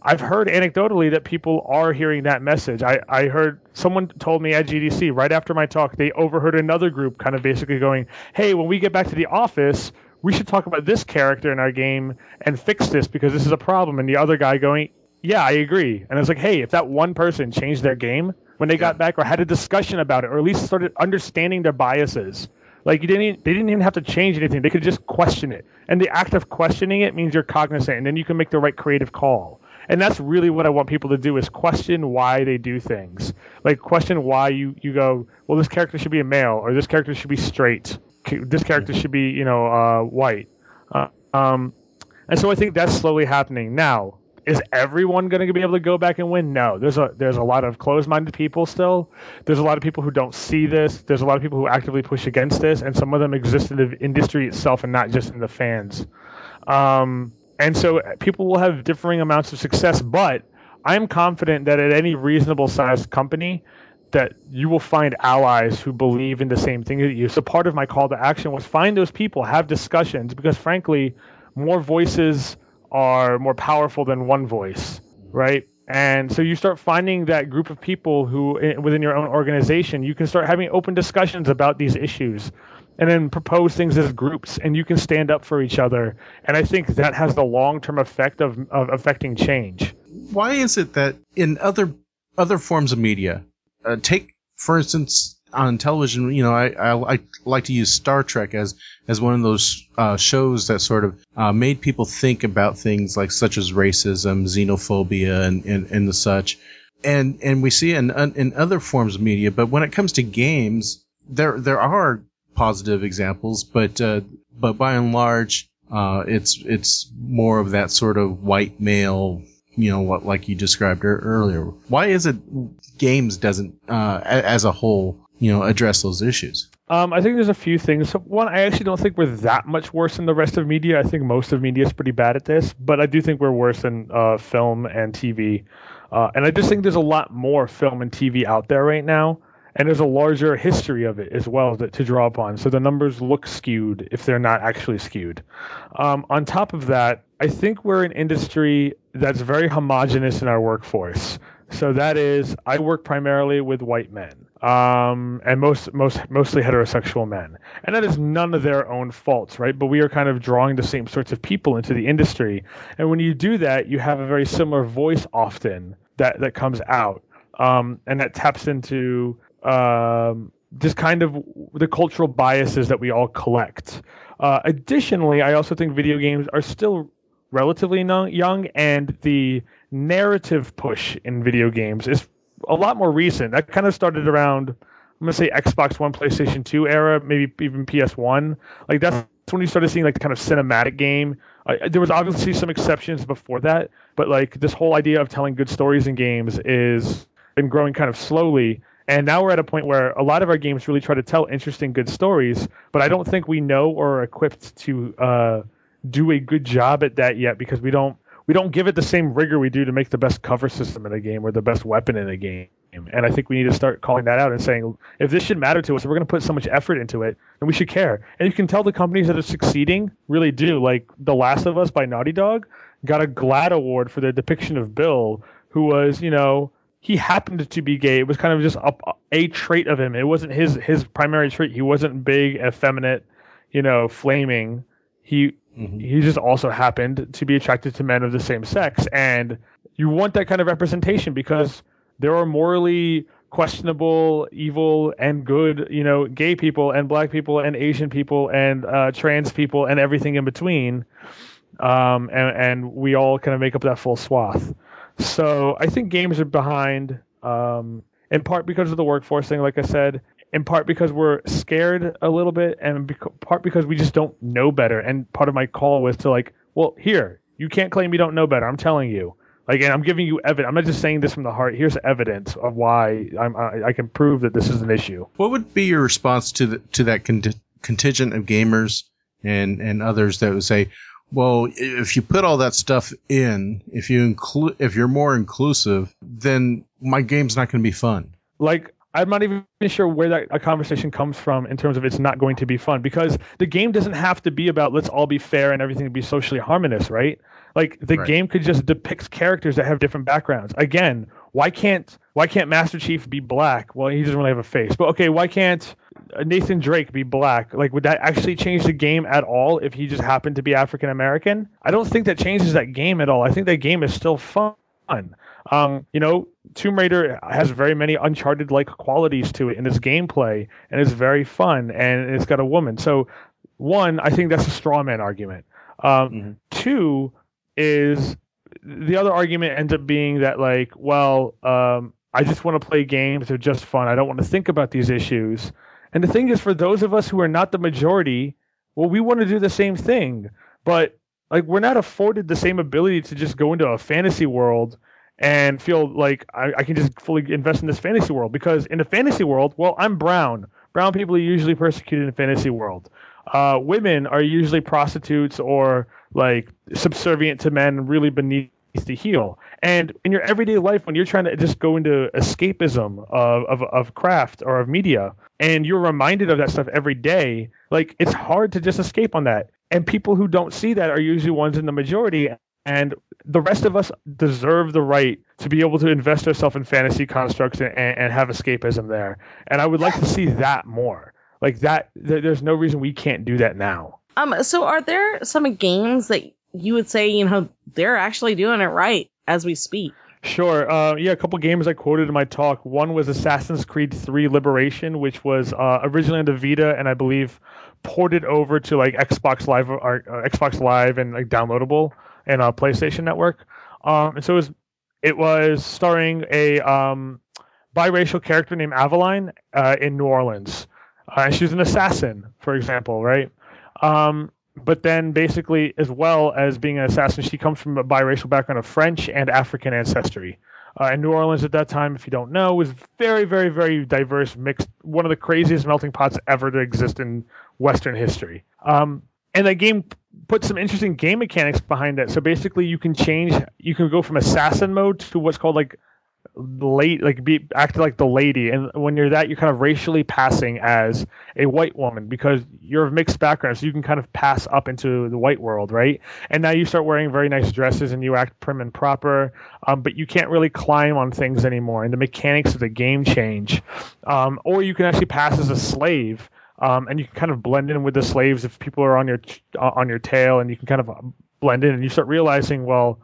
I've heard anecdotally that people are hearing that message. I, I heard someone told me at GDC right after my talk, they overheard another group kind of basically going, Hey, when we get back to the office, we should talk about this character in our game and fix this because this is a problem. And the other guy going, Yeah, I agree. And it's like, Hey, if that one person changed their game when they got back or had a discussion about it or at least started understanding their biases, like you didn't, they didn't even have to change anything. They could just question it. And the act of questioning it means you're cognizant and then you can make the right creative call and that's really what I want people to do is question why they do things. Like question why you you go, well, this character should be a male, or this character should be straight, this character should be you know uh, white. Uh, um, and so I think that's slowly happening now. Is everyone going to be able to go back and win? No. There's a there's a lot of closed-minded people still. There's a lot of people who don't see this. There's a lot of people who actively push against this, and some of them exist in the industry itself and not just in the fans. Um, and so uh, people will have differing amounts of success, but I'm confident that at any reasonable sized company, that you will find allies who believe in the same thing that you. So part of my call to action was find those people, have discussions, because frankly, more voices are more powerful than one voice, right? And so you start finding that group of people who eh, within your own organization, you can start having open discussions about these issues and then propose things as groups and you can stand up for each other and i think that has the long-term effect of, of affecting change Why is it that in other other forms of media, uh, take for instance on television, you know, I, I, I like to use Star Trek as as one of those uh, shows that sort of uh, made people think about things like such as racism, xenophobia, and and, and the such. And and we see in in other forms of media, but when it comes to games, there there are positive examples, but uh, but by and large, uh, it's it's more of that sort of white male, you know, what like you described earlier. Why is it games doesn't, uh, as a whole, you know, address those issues? Um, I think there's a few things. One, I actually don't think we're that much worse than the rest of media. I think most of media is pretty bad at this, but I do think we're worse than uh, film and TV. Uh, and I just think there's a lot more film and TV out there right now, and there's a larger history of it as well that, to draw upon. So the numbers look skewed if they're not actually skewed. Um, on top of that, I think we're an industry that's very homogenous in our workforce. So that is, I work primarily with white men, um, and most most mostly heterosexual men, and that is none of their own faults, right? But we are kind of drawing the same sorts of people into the industry, and when you do that, you have a very similar voice often that that comes out, um, and that taps into um, just kind of the cultural biases that we all collect. Uh, additionally, I also think video games are still relatively young, and the narrative push in video games is a lot more recent. That kind of started around, I'm gonna say Xbox One, PlayStation 2 era, maybe even PS1. Like that's when you started seeing like the kind of cinematic game. Uh, there was obviously some exceptions before that, but like this whole idea of telling good stories in games is been growing kind of slowly. And now we're at a point where a lot of our games really try to tell interesting, good stories, but I don't think we know or are equipped to uh, do a good job at that yet because we don't we don't give it the same rigor we do to make the best cover system in a game or the best weapon in a game. And I think we need to start calling that out and saying, if this should matter to us, if we're going to put so much effort into it, then we should care. And you can tell the companies that are succeeding really do. Like The Last of Us by Naughty Dog got a GLAAD award for their depiction of Bill, who was, you know, he happened to be gay. It was kind of just a, a trait of him. It wasn't his his primary trait. He wasn't big, effeminate, you know, flaming. He he just also happened to be attracted to men of the same sex and you want that kind of representation because there are morally questionable evil and good you know gay people and black people and asian people and uh, trans people and everything in between um, and, and we all kind of make up that full swath so i think games are behind um, in part because of the workforce thing like i said in part because we're scared a little bit, and part because we just don't know better. And part of my call was to like, well, here you can't claim you don't know better. I'm telling you. Like, and I'm giving you evidence. I'm not just saying this from the heart. Here's evidence of why I'm, I, I can prove that this is an issue. What would be your response to the, to that conti- contingent of gamers and and others that would say, well, if you put all that stuff in, if you include, if you're more inclusive, then my game's not going to be fun. Like, I'm not even sure where that a conversation comes from in terms of it's not going to be fun because the game doesn't have to be about let's all be fair and everything be socially harmonious, right? Like the Right. game could just depict characters that have different backgrounds. Again, why can't why can't Master Chief be black? Well, he doesn't really have a face. But okay, why can't Nathan Drake be black? Like, would that actually change the game at all if he just happened to be African American? I don't think that changes that game at all. I think that game is still fun. Um, you know, Tomb Raider has very many Uncharted like qualities to it in its gameplay, and it's very fun, and it's got a woman. So, one, I think that's a straw man argument. Um, Mhm. Two is the other argument ends up being that like, well, um, I just want to play games; they're just fun. I don't want to think about these issues. And the thing is, for those of us who are not the majority, well, we want to do the same thing, but like we're not afforded the same ability to just go into a fantasy world and feel like I, I can just fully invest in this fantasy world because in the fantasy world, well, I'm brown. Brown people are usually persecuted in fantasy world. Uh, women are usually prostitutes or like subservient to men, really beneath the heel. And in your everyday life, when you're trying to just go into escapism of, of, of craft or of media, and you're reminded of that stuff every day, like it's hard to just escape on that. And people who don't see that are usually ones in the majority. And the rest of us deserve the right to be able to invest ourselves in fantasy constructs and, and have escapism there. And I would like to see that more. Like that, there- there's no reason we can't do that now. Um, so are there some games that you would say, you know, they're actually doing it right as we speak? Sure. Uh, yeah, a couple games I quoted in my talk. One was Assassin's Creed 3 Liberation, which was uh, originally on the Vita and I believe ported over to like Xbox Live or uh, Xbox Live and like downloadable and uh, PlayStation Network. Um, and so it was it was starring a um, biracial character named Aveline uh, in New Orleans. Uh, and she was an assassin, for example, right? Um, but then basically, as well as being an assassin, she comes from a biracial background of French and African ancestry. Uh, and New Orleans at that time, if you don't know, was very, very, very diverse, mixed, one of the craziest melting pots ever to exist in Western history. Um, and that game put some interesting game mechanics behind it. So basically, you can change, you can go from assassin mode to what's called like late like be acting like the lady and when you're that you're kind of racially passing as a white woman because you're of mixed background so you can kind of pass up into the white world right? And now you start wearing very nice dresses and you act prim and proper um, but you can't really climb on things anymore and the mechanics of the game change. Um, or you can actually pass as a slave um, and you can kind of blend in with the slaves if people are on your uh, on your tail and you can kind of blend in and you start realizing well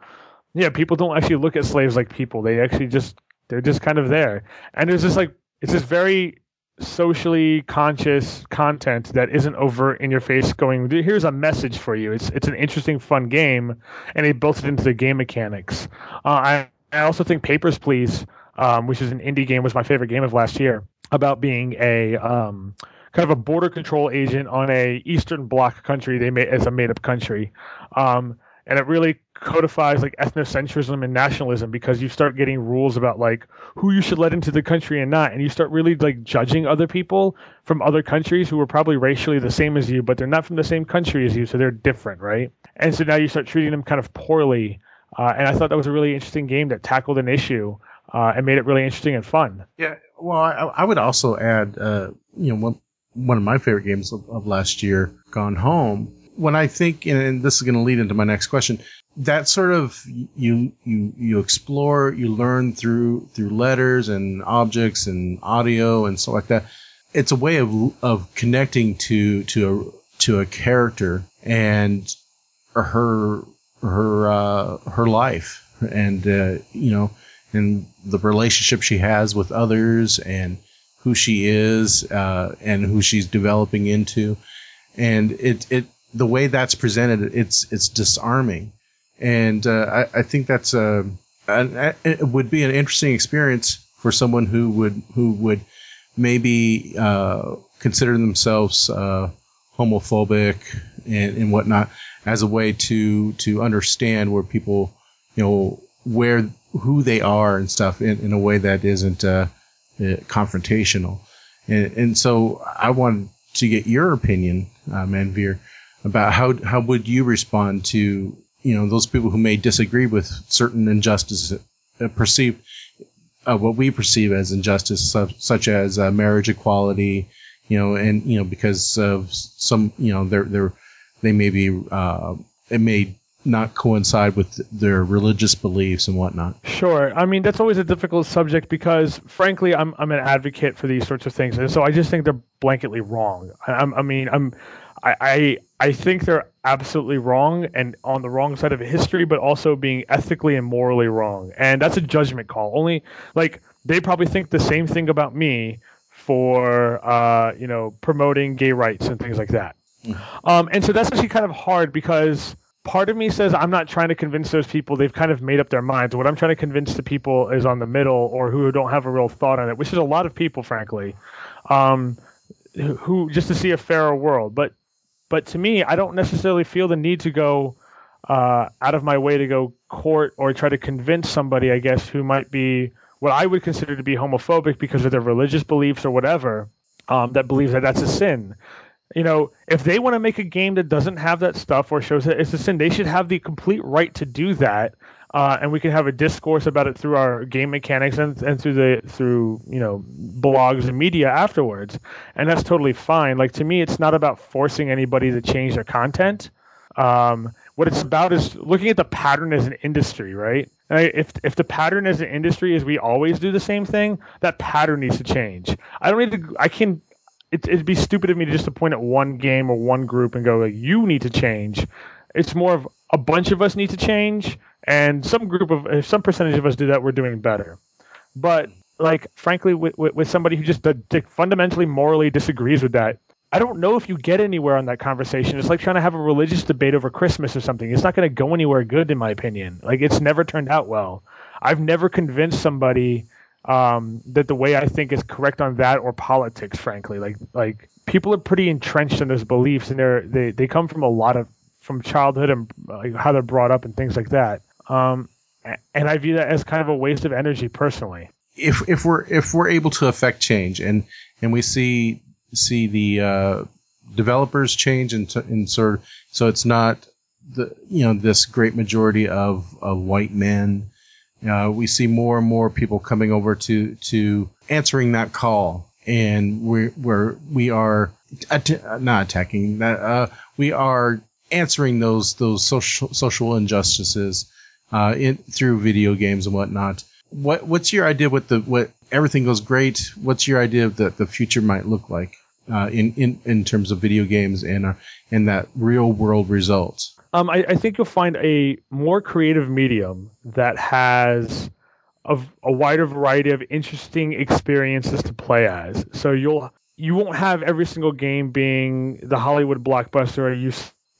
yeah, people don't actually look at slaves like people. They actually just they're just kind of there. And there's this like it's this very socially conscious content that isn't overt in your face going here's a message for you it's it's an interesting fun game and they built it into the game mechanics uh, I, I also think papers please um, which is an indie game was my favorite game of last year about being a um, kind of a border control agent on a eastern bloc country they made as a made up country um, and it really codifies like ethnocentrism and nationalism because you start getting rules about like who you should let into the country and not and you start really like judging other people from other countries who are probably racially the same as you but they're not from the same country as you so they're different right and so now you start treating them kind of poorly uh, and i thought that was a really interesting game that tackled an issue uh, and made it really interesting and fun Yeah, well, I, I would also add, uh, you know, one, one of my favorite games of, of last year, Gone Home. When I think, and this is going to lead into my next question, that sort of you you you explore, you learn through through letters and objects and audio and stuff like that. It's a way of of connecting to to a to a character and her her uh, her life and uh, you know and the relationship she has with others and who she is uh, and who she's developing into and it it the way that's presented it's it's disarming. And uh, I, I think that's a, an, it would be an interesting experience for someone who would who would maybe uh, consider themselves uh, homophobic and, and whatnot as a way to to understand where people you know where who they are and stuff in, in a way that isn't uh, uh, confrontational. And, and so I wanted to get your opinion, uh, Manveer, about how how would you respond to you know those people who may disagree with certain injustices uh, perceived uh, what we perceive as injustice, such, such as uh, marriage equality, you know, and you know because of some you know they're they're they may be uh, it may not coincide with their religious beliefs and whatnot. Sure. I mean, that's always a difficult subject because, frankly, I'm I'm an advocate for these sorts of things, and so I just think they're blanketly wrong. I, I mean, I'm I, I I think they're absolutely wrong and on the wrong side of history, but also being ethically and morally wrong, and that's a judgment call. Only like they probably think the same thing about me for uh, you know promoting gay rights and things like that. Um, and so that's actually kind of hard because part of me says I'm not trying to convince those people. They've kind of made up their minds. What I'm trying to convince the people is on the middle or who don't have a real thought on it, which is a lot of people, frankly, um, who just to see a fairer world. But but to me, I don't necessarily feel the need to go uh, out of my way to go court or try to convince somebody, I guess, who might be what I would consider to be homophobic because of their religious beliefs or whatever, um, that believes that that's a sin you know, if they want to make a game that doesn't have that stuff or shows that it's a sin, they should have the complete right to do that. Uh, and we can have a discourse about it through our game mechanics and, and through the through you know blogs and media afterwards, and that's totally fine. Like to me, it's not about forcing anybody to change their content. Um, what it's about is looking at the pattern as an industry, right? If if the pattern as an industry is we always do the same thing, that pattern needs to change. I don't need to. I can it, it'd be stupid of me to just point at one game or one group and go like you need to change. It's more of a bunch of us need to change, and some group of if some percentage of us do that, we're doing better. But like frankly, with with, with somebody who just uh, fundamentally morally disagrees with that, I don't know if you get anywhere on that conversation. It's like trying to have a religious debate over Christmas or something. It's not going to go anywhere good, in my opinion. Like it's never turned out well. I've never convinced somebody um, that the way I think is correct on that or politics, frankly. Like like people are pretty entrenched in those beliefs, and they're they they come from a lot of from childhood and like, how they're brought up and things like that. Um, and I view that as kind of a waste of energy personally. If if we're if we're able to affect change and and we see see the uh, developers change and, and sort of, so it's not the you know this great majority of, of white men uh, we see more and more people coming over to to answering that call, and we're we're we are att- not attacking that. Uh, we are answering those those social social injustices uh, in through video games and whatnot. What what's your idea? What the what everything goes great? What's your idea of that the future might look like uh, in in in terms of video games and uh, and that real world results? Um, I, I, think you'll find a more creative medium that has a, a, wider variety of interesting experiences to play as. So you'll you won't have every single game being the Hollywood blockbuster or you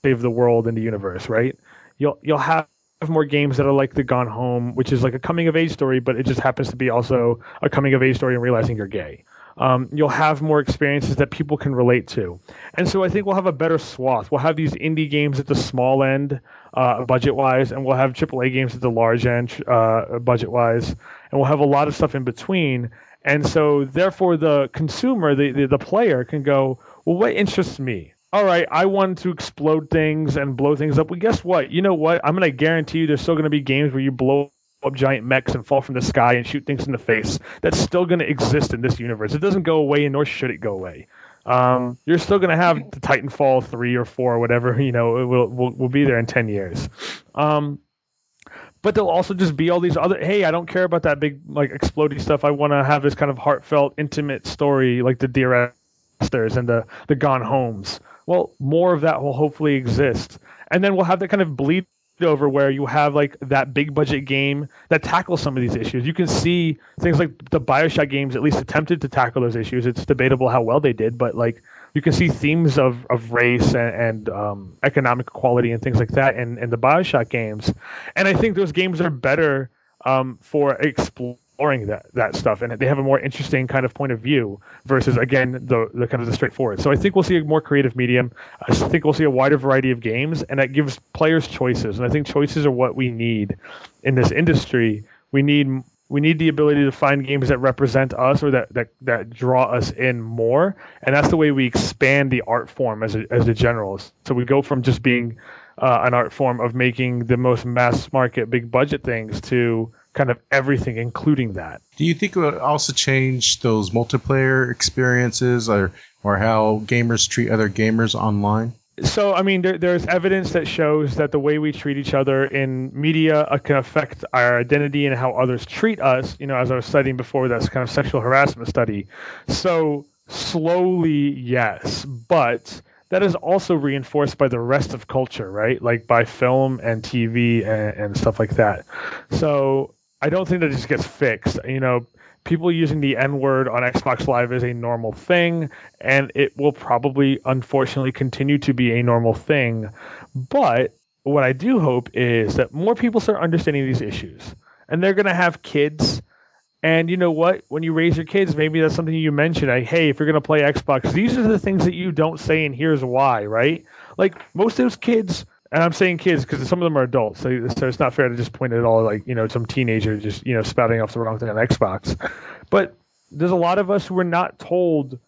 save the world in the universe, right? You'll you'll have more games that are like the Gone Home, which is like a coming of age story, but it just happens to be also a coming of age story and realizing you're gay um, you'll have more experiences that people can relate to. And so I think we'll have a better swath. We'll have these indie games at the small end, uh, budget wise, and we'll have AAA games at the large end, uh, budget wise, and we'll have a lot of stuff in between. And so, therefore, the consumer, the, the, the player, can go, well, what interests me? All right, I want to explode things and blow things up. Well, guess what? You know what? I'm going to guarantee you there's still going to be games where you blow up giant mechs and fall from the sky and shoot things in the face. That's still going to exist in this universe. It doesn't go away, and nor should it go away. Um, you're still going to have the Titanfall three or four or whatever. You know, it will will, will be there in ten years. Um, but there'll also just be all these other. Hey, I don't care about that big like exploding stuff. I want to have this kind of heartfelt, intimate story like the Dear Esther's and the the Gone Homes. Well, more of that will hopefully exist, and then we'll have that kind of bleed over where you have like that big budget game that tackles some of these issues. You can see things like the Bioshock games at least attempted to tackle those issues. It's debatable how well they did, but like you can see themes of, of race and, and um, economic equality and things like that in, in the Bioshock games. And I think those games are better um, for exploring exploring that that stuff, and they have a more interesting kind of point of view versus again the the kind of the straightforward. So I think we'll see a more creative medium. I think we'll see a wider variety of games, and that gives players choices. And I think choices are what we need in this industry. We need we need the ability to find games that represent us or that that, that draw us in more, and that's the way we expand the art form as a, as a general. So we go from just being uh, an art form of making the most mass market, big budget things to kind of everything, including that. Do you think it would also change those multiplayer experiences or, or how gamers treat other gamers online? So, I mean, there, there's evidence that shows that the way we treat each other in media uh, can affect our identity and how others treat us. You know, as I was studying before, that's kind of sexual harassment study. So, slowly, yes, but that is also reinforced by the rest of culture, right? Like by film and TV and, and stuff like that. So, I don't think that just gets fixed. You know, people using the N word on Xbox Live is a normal thing, and it will probably, unfortunately, continue to be a normal thing. But what I do hope is that more people start understanding these issues, and they're going to have kids. And you know what? When you raise your kids, maybe that's something you mention. Like, hey, if you're going to play Xbox, these are the things that you don't say, and here's why, right? Like, most of those kids and I'm saying kids because some of them are adults, so, so it's not fair to just point it all like you know some teenager just you know spouting off the wrong thing on Xbox. But there's a lot of us who are not told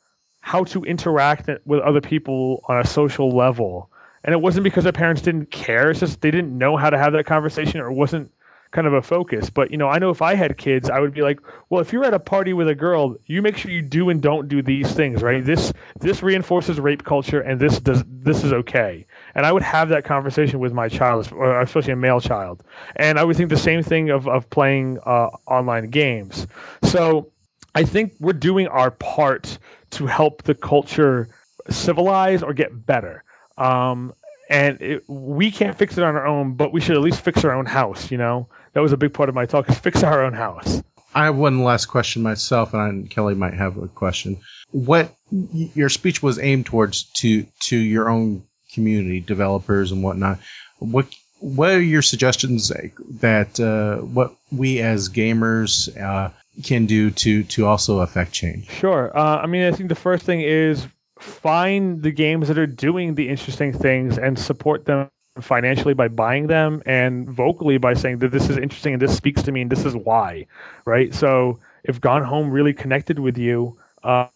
how to interact with other people on a social level, and it wasn't because our parents didn't care; it's just they didn't know how to have that conversation, or it wasn't kind of a focus. But you know, I know if I had kids, I would be like, well, if you're at a party with a girl, you make sure you do and don't do these things, right? This this reinforces rape culture, and this does this is okay. And I would have that conversation with my child, especially a male child. And I would think the same thing of of playing uh, online games. So I think we're doing our part to help the culture civilize or get better. Um, and it, we can't fix it on our own, but we should at least fix our own house. You know, that was a big part of my talk: is fix our own house. I have one last question myself, and I, Kelly might have a question. What your speech was aimed towards to to your own community, developers and whatnot. What what are your suggestions that uh, what we as gamers uh, can do to to also affect change? Sure. Uh, I mean, I think the first thing is find the games that are doing the interesting things and support them financially by buying them and vocally by saying that this is interesting and this speaks to me and this is why, right? So if Gone Home really connected with you, um,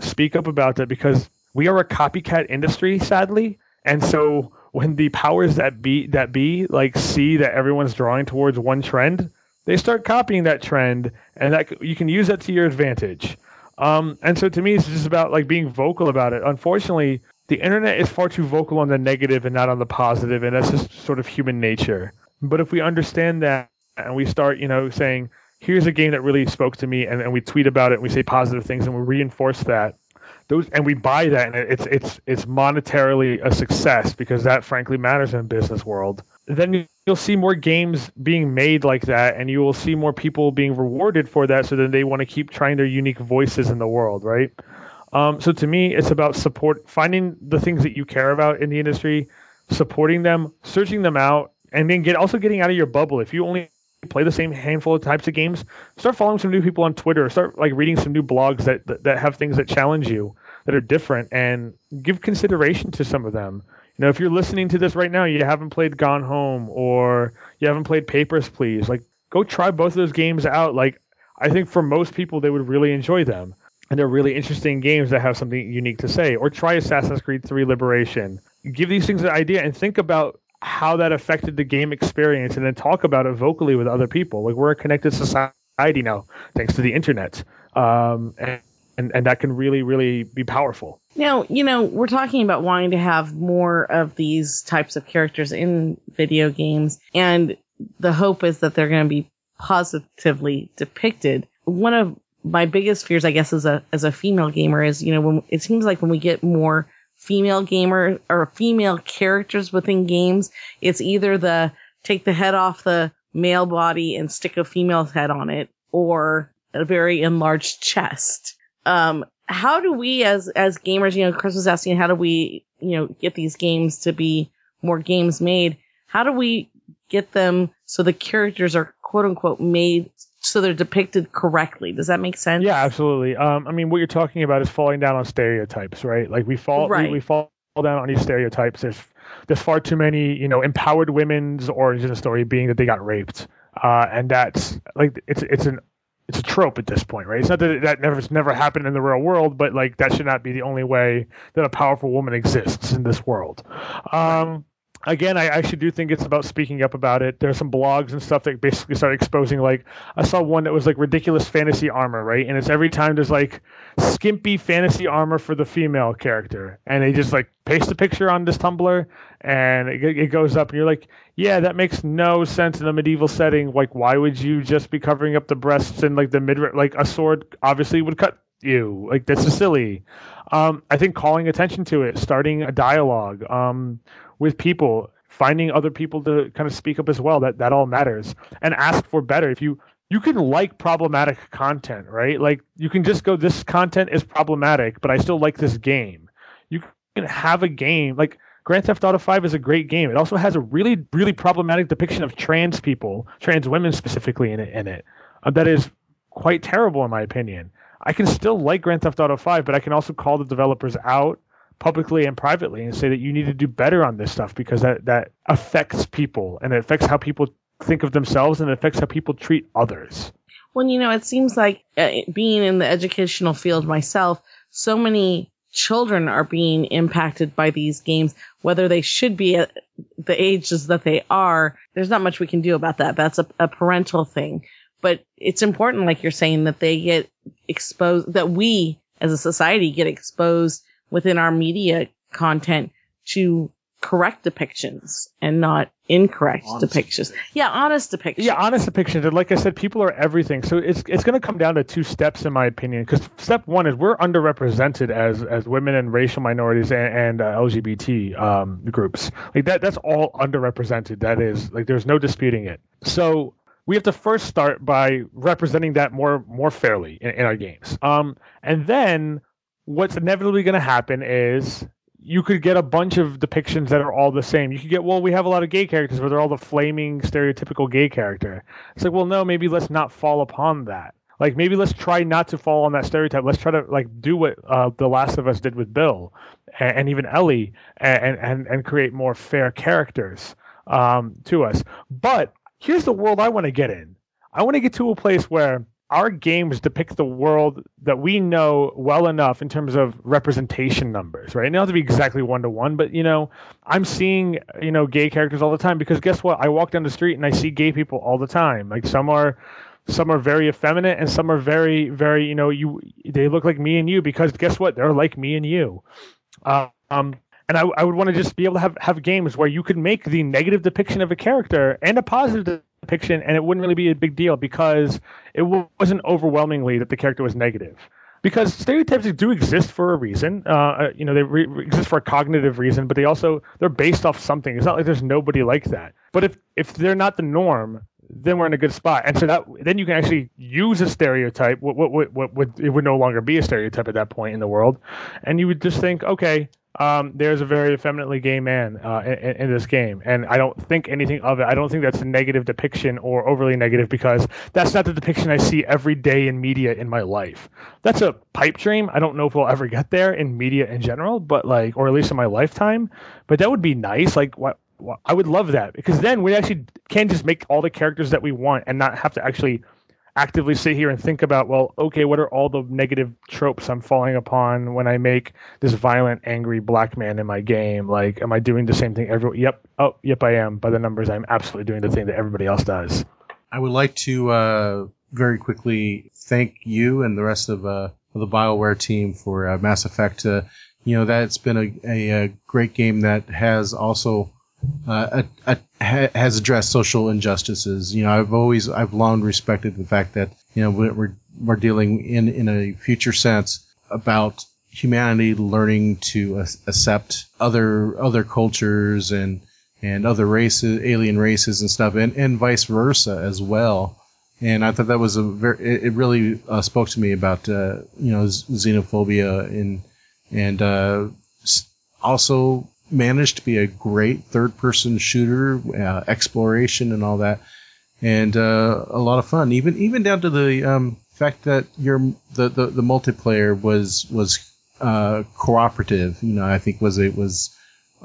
speak up about that because we are a copycat industry, sadly, and so when the powers that be that be like see that everyone's drawing towards one trend, they start copying that trend, and that you can use that to your advantage. Um, and so to me, it's just about like being vocal about it. Unfortunately, the internet is far too vocal on the negative and not on the positive, and that's just sort of human nature. But if we understand that and we start, you know, saying, here's a game that really spoke to me, and, and we tweet about it, and we say positive things, and we reinforce that, those, and we buy that, and it's it's it's monetarily a success because that frankly matters in the business world. Then you'll see more games being made like that, and you will see more people being rewarded for that, so then they want to keep trying their unique voices in the world, right? Um, so to me, it's about support, finding the things that you care about in the industry, supporting them, searching them out, and then get also getting out of your bubble. If you only play the same handful of types of games, start following some new people on Twitter, start like reading some new blogs that, that, that have things that challenge you, that are different, and give consideration to some of them. You know, if you're listening to this right now, you haven't played Gone Home or you haven't played Papers, Please, like go try both of those games out. Like I think for most people, they would really enjoy them and they're really interesting games that have something unique to say. Or try Assassin's Creed 3 Liberation. Give these things an idea and think about how that affected the game experience and then talk about it vocally with other people. Like we're a connected society now, thanks to the internet. Um, and, and, and that can really, really be powerful. Now, you know, we're talking about wanting to have more of these types of characters in video games, and the hope is that they're going to be positively depicted. One of my biggest fears, I guess, as a as a female gamer is, you know, when it seems like when we get more female gamer or female characters within games, it's either the take the head off the male body and stick a female head on it, or a very enlarged chest. Um, how do we as as gamers, you know, Chris was asking, how do we, you know, get these games to be more games made? How do we get them so the characters are quote unquote made so they're depicted correctly. Does that make sense? Yeah, absolutely. Um, I mean, what you're talking about is falling down on stereotypes, right? Like we fall, Right. we, we fall down on these stereotypes. There's there's far too many, you know, empowered women's origin story being that they got raped, uh, and that's like it's it's an it's a trope at this point, right? It's not that that never it's never happened in the real world, but like that should not be the only way that a powerful woman exists in this world. Um, again, I actually do think it's about speaking up about it. There's some blogs and stuff that basically start exposing like I saw one that was like ridiculous fantasy armor, right? And it's every time there's like skimpy fantasy armor for the female character, and they just like paste the picture on this Tumblr, and it, it goes up, and you're like, yeah, that makes no sense in a medieval setting. Like, why would you just be covering up the breasts and like the mid? Like a sword obviously would cut you. Like that's just silly. Um, I think calling attention to it, starting a dialogue um, with people, finding other people to kind of speak up as well. That that all matters, and ask for better. If you you can like problematic content, right? Like you can just go, this content is problematic, but I still like this game. You can have a game like Grand Theft Auto 5 is a great game. It also has a really, really problematic depiction of trans people, trans women specifically in it. In it, uh, that is quite terrible in my opinion. I can still like Grand Theft Auto 5, but I can also call the developers out publicly and privately and say that you need to do better on this stuff because that that affects people and it affects how people think of themselves and it affects how people treat others. Well, you know, it seems like uh, being in the educational field myself, so many children are being impacted by these games, whether they should be at the ages that they are. There's not much we can do about that. That's a, a parental thing. But it's important, like you're saying, that they get exposed, that we as a society get exposed within our media content to correct depictions and not incorrect Honest depictions. Yeah, honest depictions. Yeah, honest depictions. And like I said, people are everything. So it's it's going to come down to two steps, in my opinion. Because step one is we're underrepresented as as women and racial minorities and, and uh, LGBT um, groups. Like that, that's all underrepresented. That is like there's no disputing it. So we have to first start by representing that more more fairly in, in our games. Um, and then what's inevitably going to happen is you could get a bunch of depictions that are all the same. You could get, well, we have a lot of gay characters where they're all the flaming, stereotypical gay character. It's like, well, no, maybe let's not fall upon that. Like, maybe let's try not to fall on that stereotype. Let's try to like do what uh, The Last of Us did with Bill and, and even Ellie, and, and and create more fair characters um, to us. But here's the world I want to get in. I want to get to a place where our games depict the world that we know well enough in terms of representation numbers, right? Doesn't have to be exactly one to one, but you know, I'm seeing you know gay characters all the time because guess what? I walk down the street and I see gay people all the time. Like some are some are very effeminate and some are very very you know you they look like me and you because guess what? They're like me and you. Uh, um, and I, I would want to just be able to have, have games where you could make the negative depiction of a character and a positive depiction, and it wouldn't really be a big deal because it wasn't overwhelmingly that the character was negative. Because stereotypes do exist for a reason. Uh, Uh, you know, they re- exist for a cognitive reason, but they also they're based off something. It's not like there's nobody like that. But if if they're not the norm, then we're in a good spot. And so that then you can actually use a stereotype. What what what, what would it would no longer be a stereotype at that point in the world, and you would just think, okay, um, there's a very effeminately gay man uh, in, in this game, and I don't think anything of it. I don't think that's a negative depiction or overly negative because that's not the depiction I see every day in media in my life. That's a pipe dream. I don't know if we'll ever get there in media in general, but like, or at least in my lifetime. But that would be nice. Like, what? I would love that because then we actually can just make all the characters that we want and not have to actually actively sit here and think about, well, okay, what are all the negative tropes I'm falling upon when I make this violent, angry black man in my game? Like, am I doing the same thing? Every yep, oh, yep, I am. By the numbers, I'm absolutely doing the thing that everybody else does. I would like to uh, very quickly thank you and the rest of, uh, the BioWare team for uh, Mass Effect. Uh, you know, that's been a, a, a great game that has also uh, a, a, ha, has addressed social injustices. You know, I've always, I've long respected the fact that you know we're we're, dealing in in a future sense about humanity learning to ac- accept other other cultures and and other races, alien races and stuff, and, and vice versa as well. And I thought that was a very, it, it really uh, spoke to me about, uh, you know, xenophobia and, and, uh, also managed to be a great third person shooter, uh, exploration and all that. and uh, a lot of fun. Even even down to the um, fact that your the, the, the multiplayer was was uh, cooperative. You know, I think was it was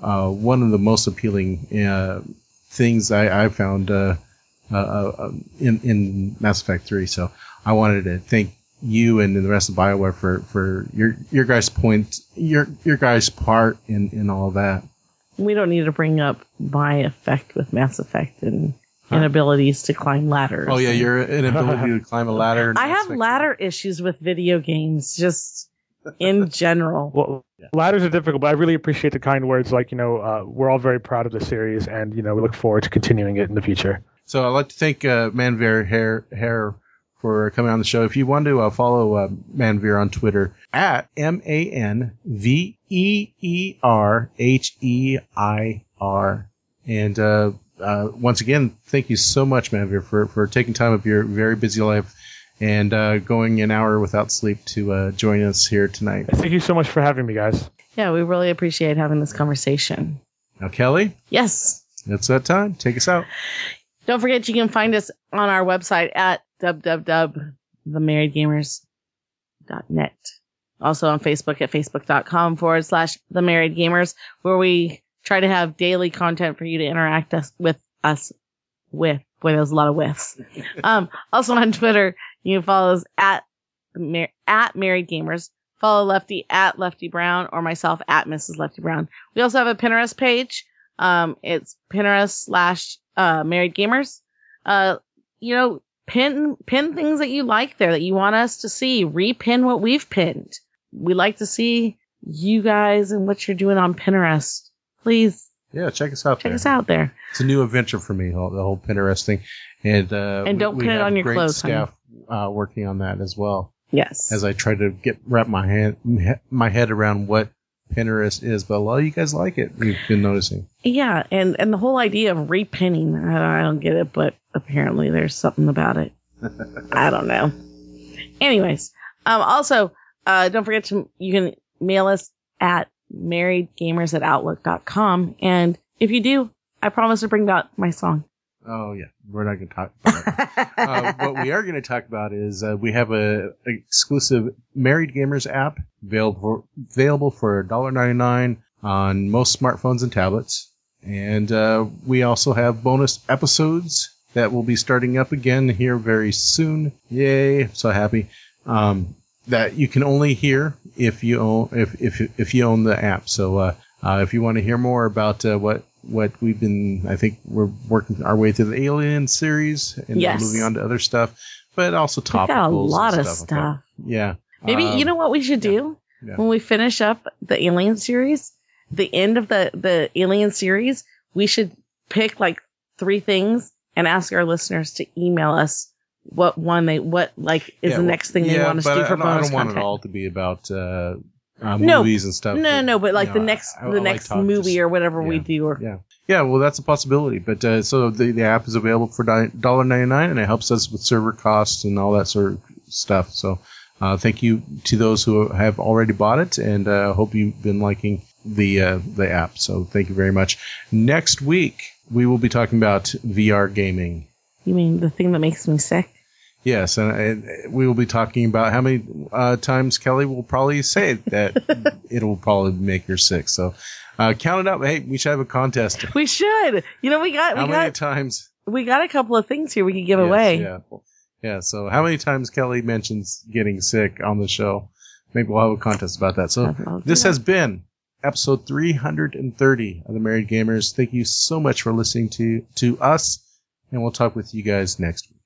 uh, one of the most appealing uh, things I, I found uh, in in Mass Effect Three. So I wanted to thank you and the rest of Bioware for, for your your guys' point your your guys' part in, in all that. We don't need to bring up my effect with Mass Effect and inabilities to climb ladders. Oh yeah, your inability to climb a ladder. I have Effect ladder issues with video games, just in general. Well, ladders are difficult, but I really appreciate the kind words. Like you know, uh, we're all very proud of the series, and you know, we look forward to continuing it in the future. So I'd like to thank uh, Manveer Heir Heir for coming on the show. If you want to uh, follow uh, Manveer on Twitter at M A N V E E R H E I R, and uh, uh, once again, thank you so much, Manveer, for for taking time of your very busy life and uh, going an hour without sleep to uh, join us here tonight. Thank you so much for having me, guys. Yeah, we really appreciate having this conversation. Now, Kelly, Yes. it's that time. Take us out. Don't forget you can find us on our website at www.themarriedgamers.net. Also on Facebook at facebook.com forward slash the married gamers, where we try to have daily content for you to interact us with us with. Boy, there's a lot of whiffs. um, also on Twitter, you can follow us at at married gamers. Follow Lefty at Lefty Brown or myself at Mrs. Lefty Brown. We also have a Pinterest page. Um, it's Pinterest slash uh, married gamers. Uh, you know, pin pin things that you like there that you want us to see. Repin what we've pinned. We like to see you guys and what you're doing on Pinterest. Please Yeah, check us out check there. us out there. It's a new adventure for me, the whole Pinterest thing. And uh, And don't we pin it on your great clothes, staff uh, working on that as well. Yes. As I try to get wrap my hand my head around what Pinterest is, but a lot of you guys like it. We've been noticing. Yeah, and and the whole idea of repinning, I, I don't get it, but apparently there's something about it. I don't know. Anyways, um, also, uh, don't forget to you can mail us at marriedgamers at outlook.com, and if you do, I promise to bring back my song. Oh yeah, we're not going to talk about it. uh, what we are going to talk about is uh, we have a, a exclusive Married Gamers app available for, available for $1.99 on most smartphones and tablets. And uh, we also have bonus episodes that will be starting up again here very soon. Yay! I'm so happy. Um, that you can only hear if you own if if if you own the app. So uh, uh, if you want to hear more about uh, what what we've been, I think we're working our way through the Alien series and Yes. moving on to other stuff, but also We topicals. got a lot of stuff like Yeah. Maybe Um, you know what we should do yeah. when we finish up the Alien series. The end of the the Alien series, we should pick like three things and ask our listeners to email us what one they what like is Yeah, the next thing they want us to do I for don't- I bonus don't want content. it all to be about uh, uh, No, movies and stuff. no, no, but like you the next I- I the like next talk movie just- or whatever we do. Or Yeah. Yeah, well, that's a possibility. But uh, so the, the app is available for dollar ninety nine, and it helps us with server costs and all that sort of stuff. So uh, thank you to those who have already bought it, and uh, hope you've been liking the uh, the app. So thank you very much. Next week we will be talking about VR gaming. you mean the thing that makes me sick? Yes, and, and we will be talking about how many uh, times Kelly will probably say that it will probably make her sick. So uh, count it up. Hey, we should have a contest. We should. You know, we got How we many got times? we got a couple of things here we could give Yes, away. Yeah. Yeah. So how many times Kelly mentions getting sick on the show? Maybe we'll have a contest about that. So this has been episode 330 of the Married Gamers. Thank you so much for listening to to us, and we'll talk with you guys next week.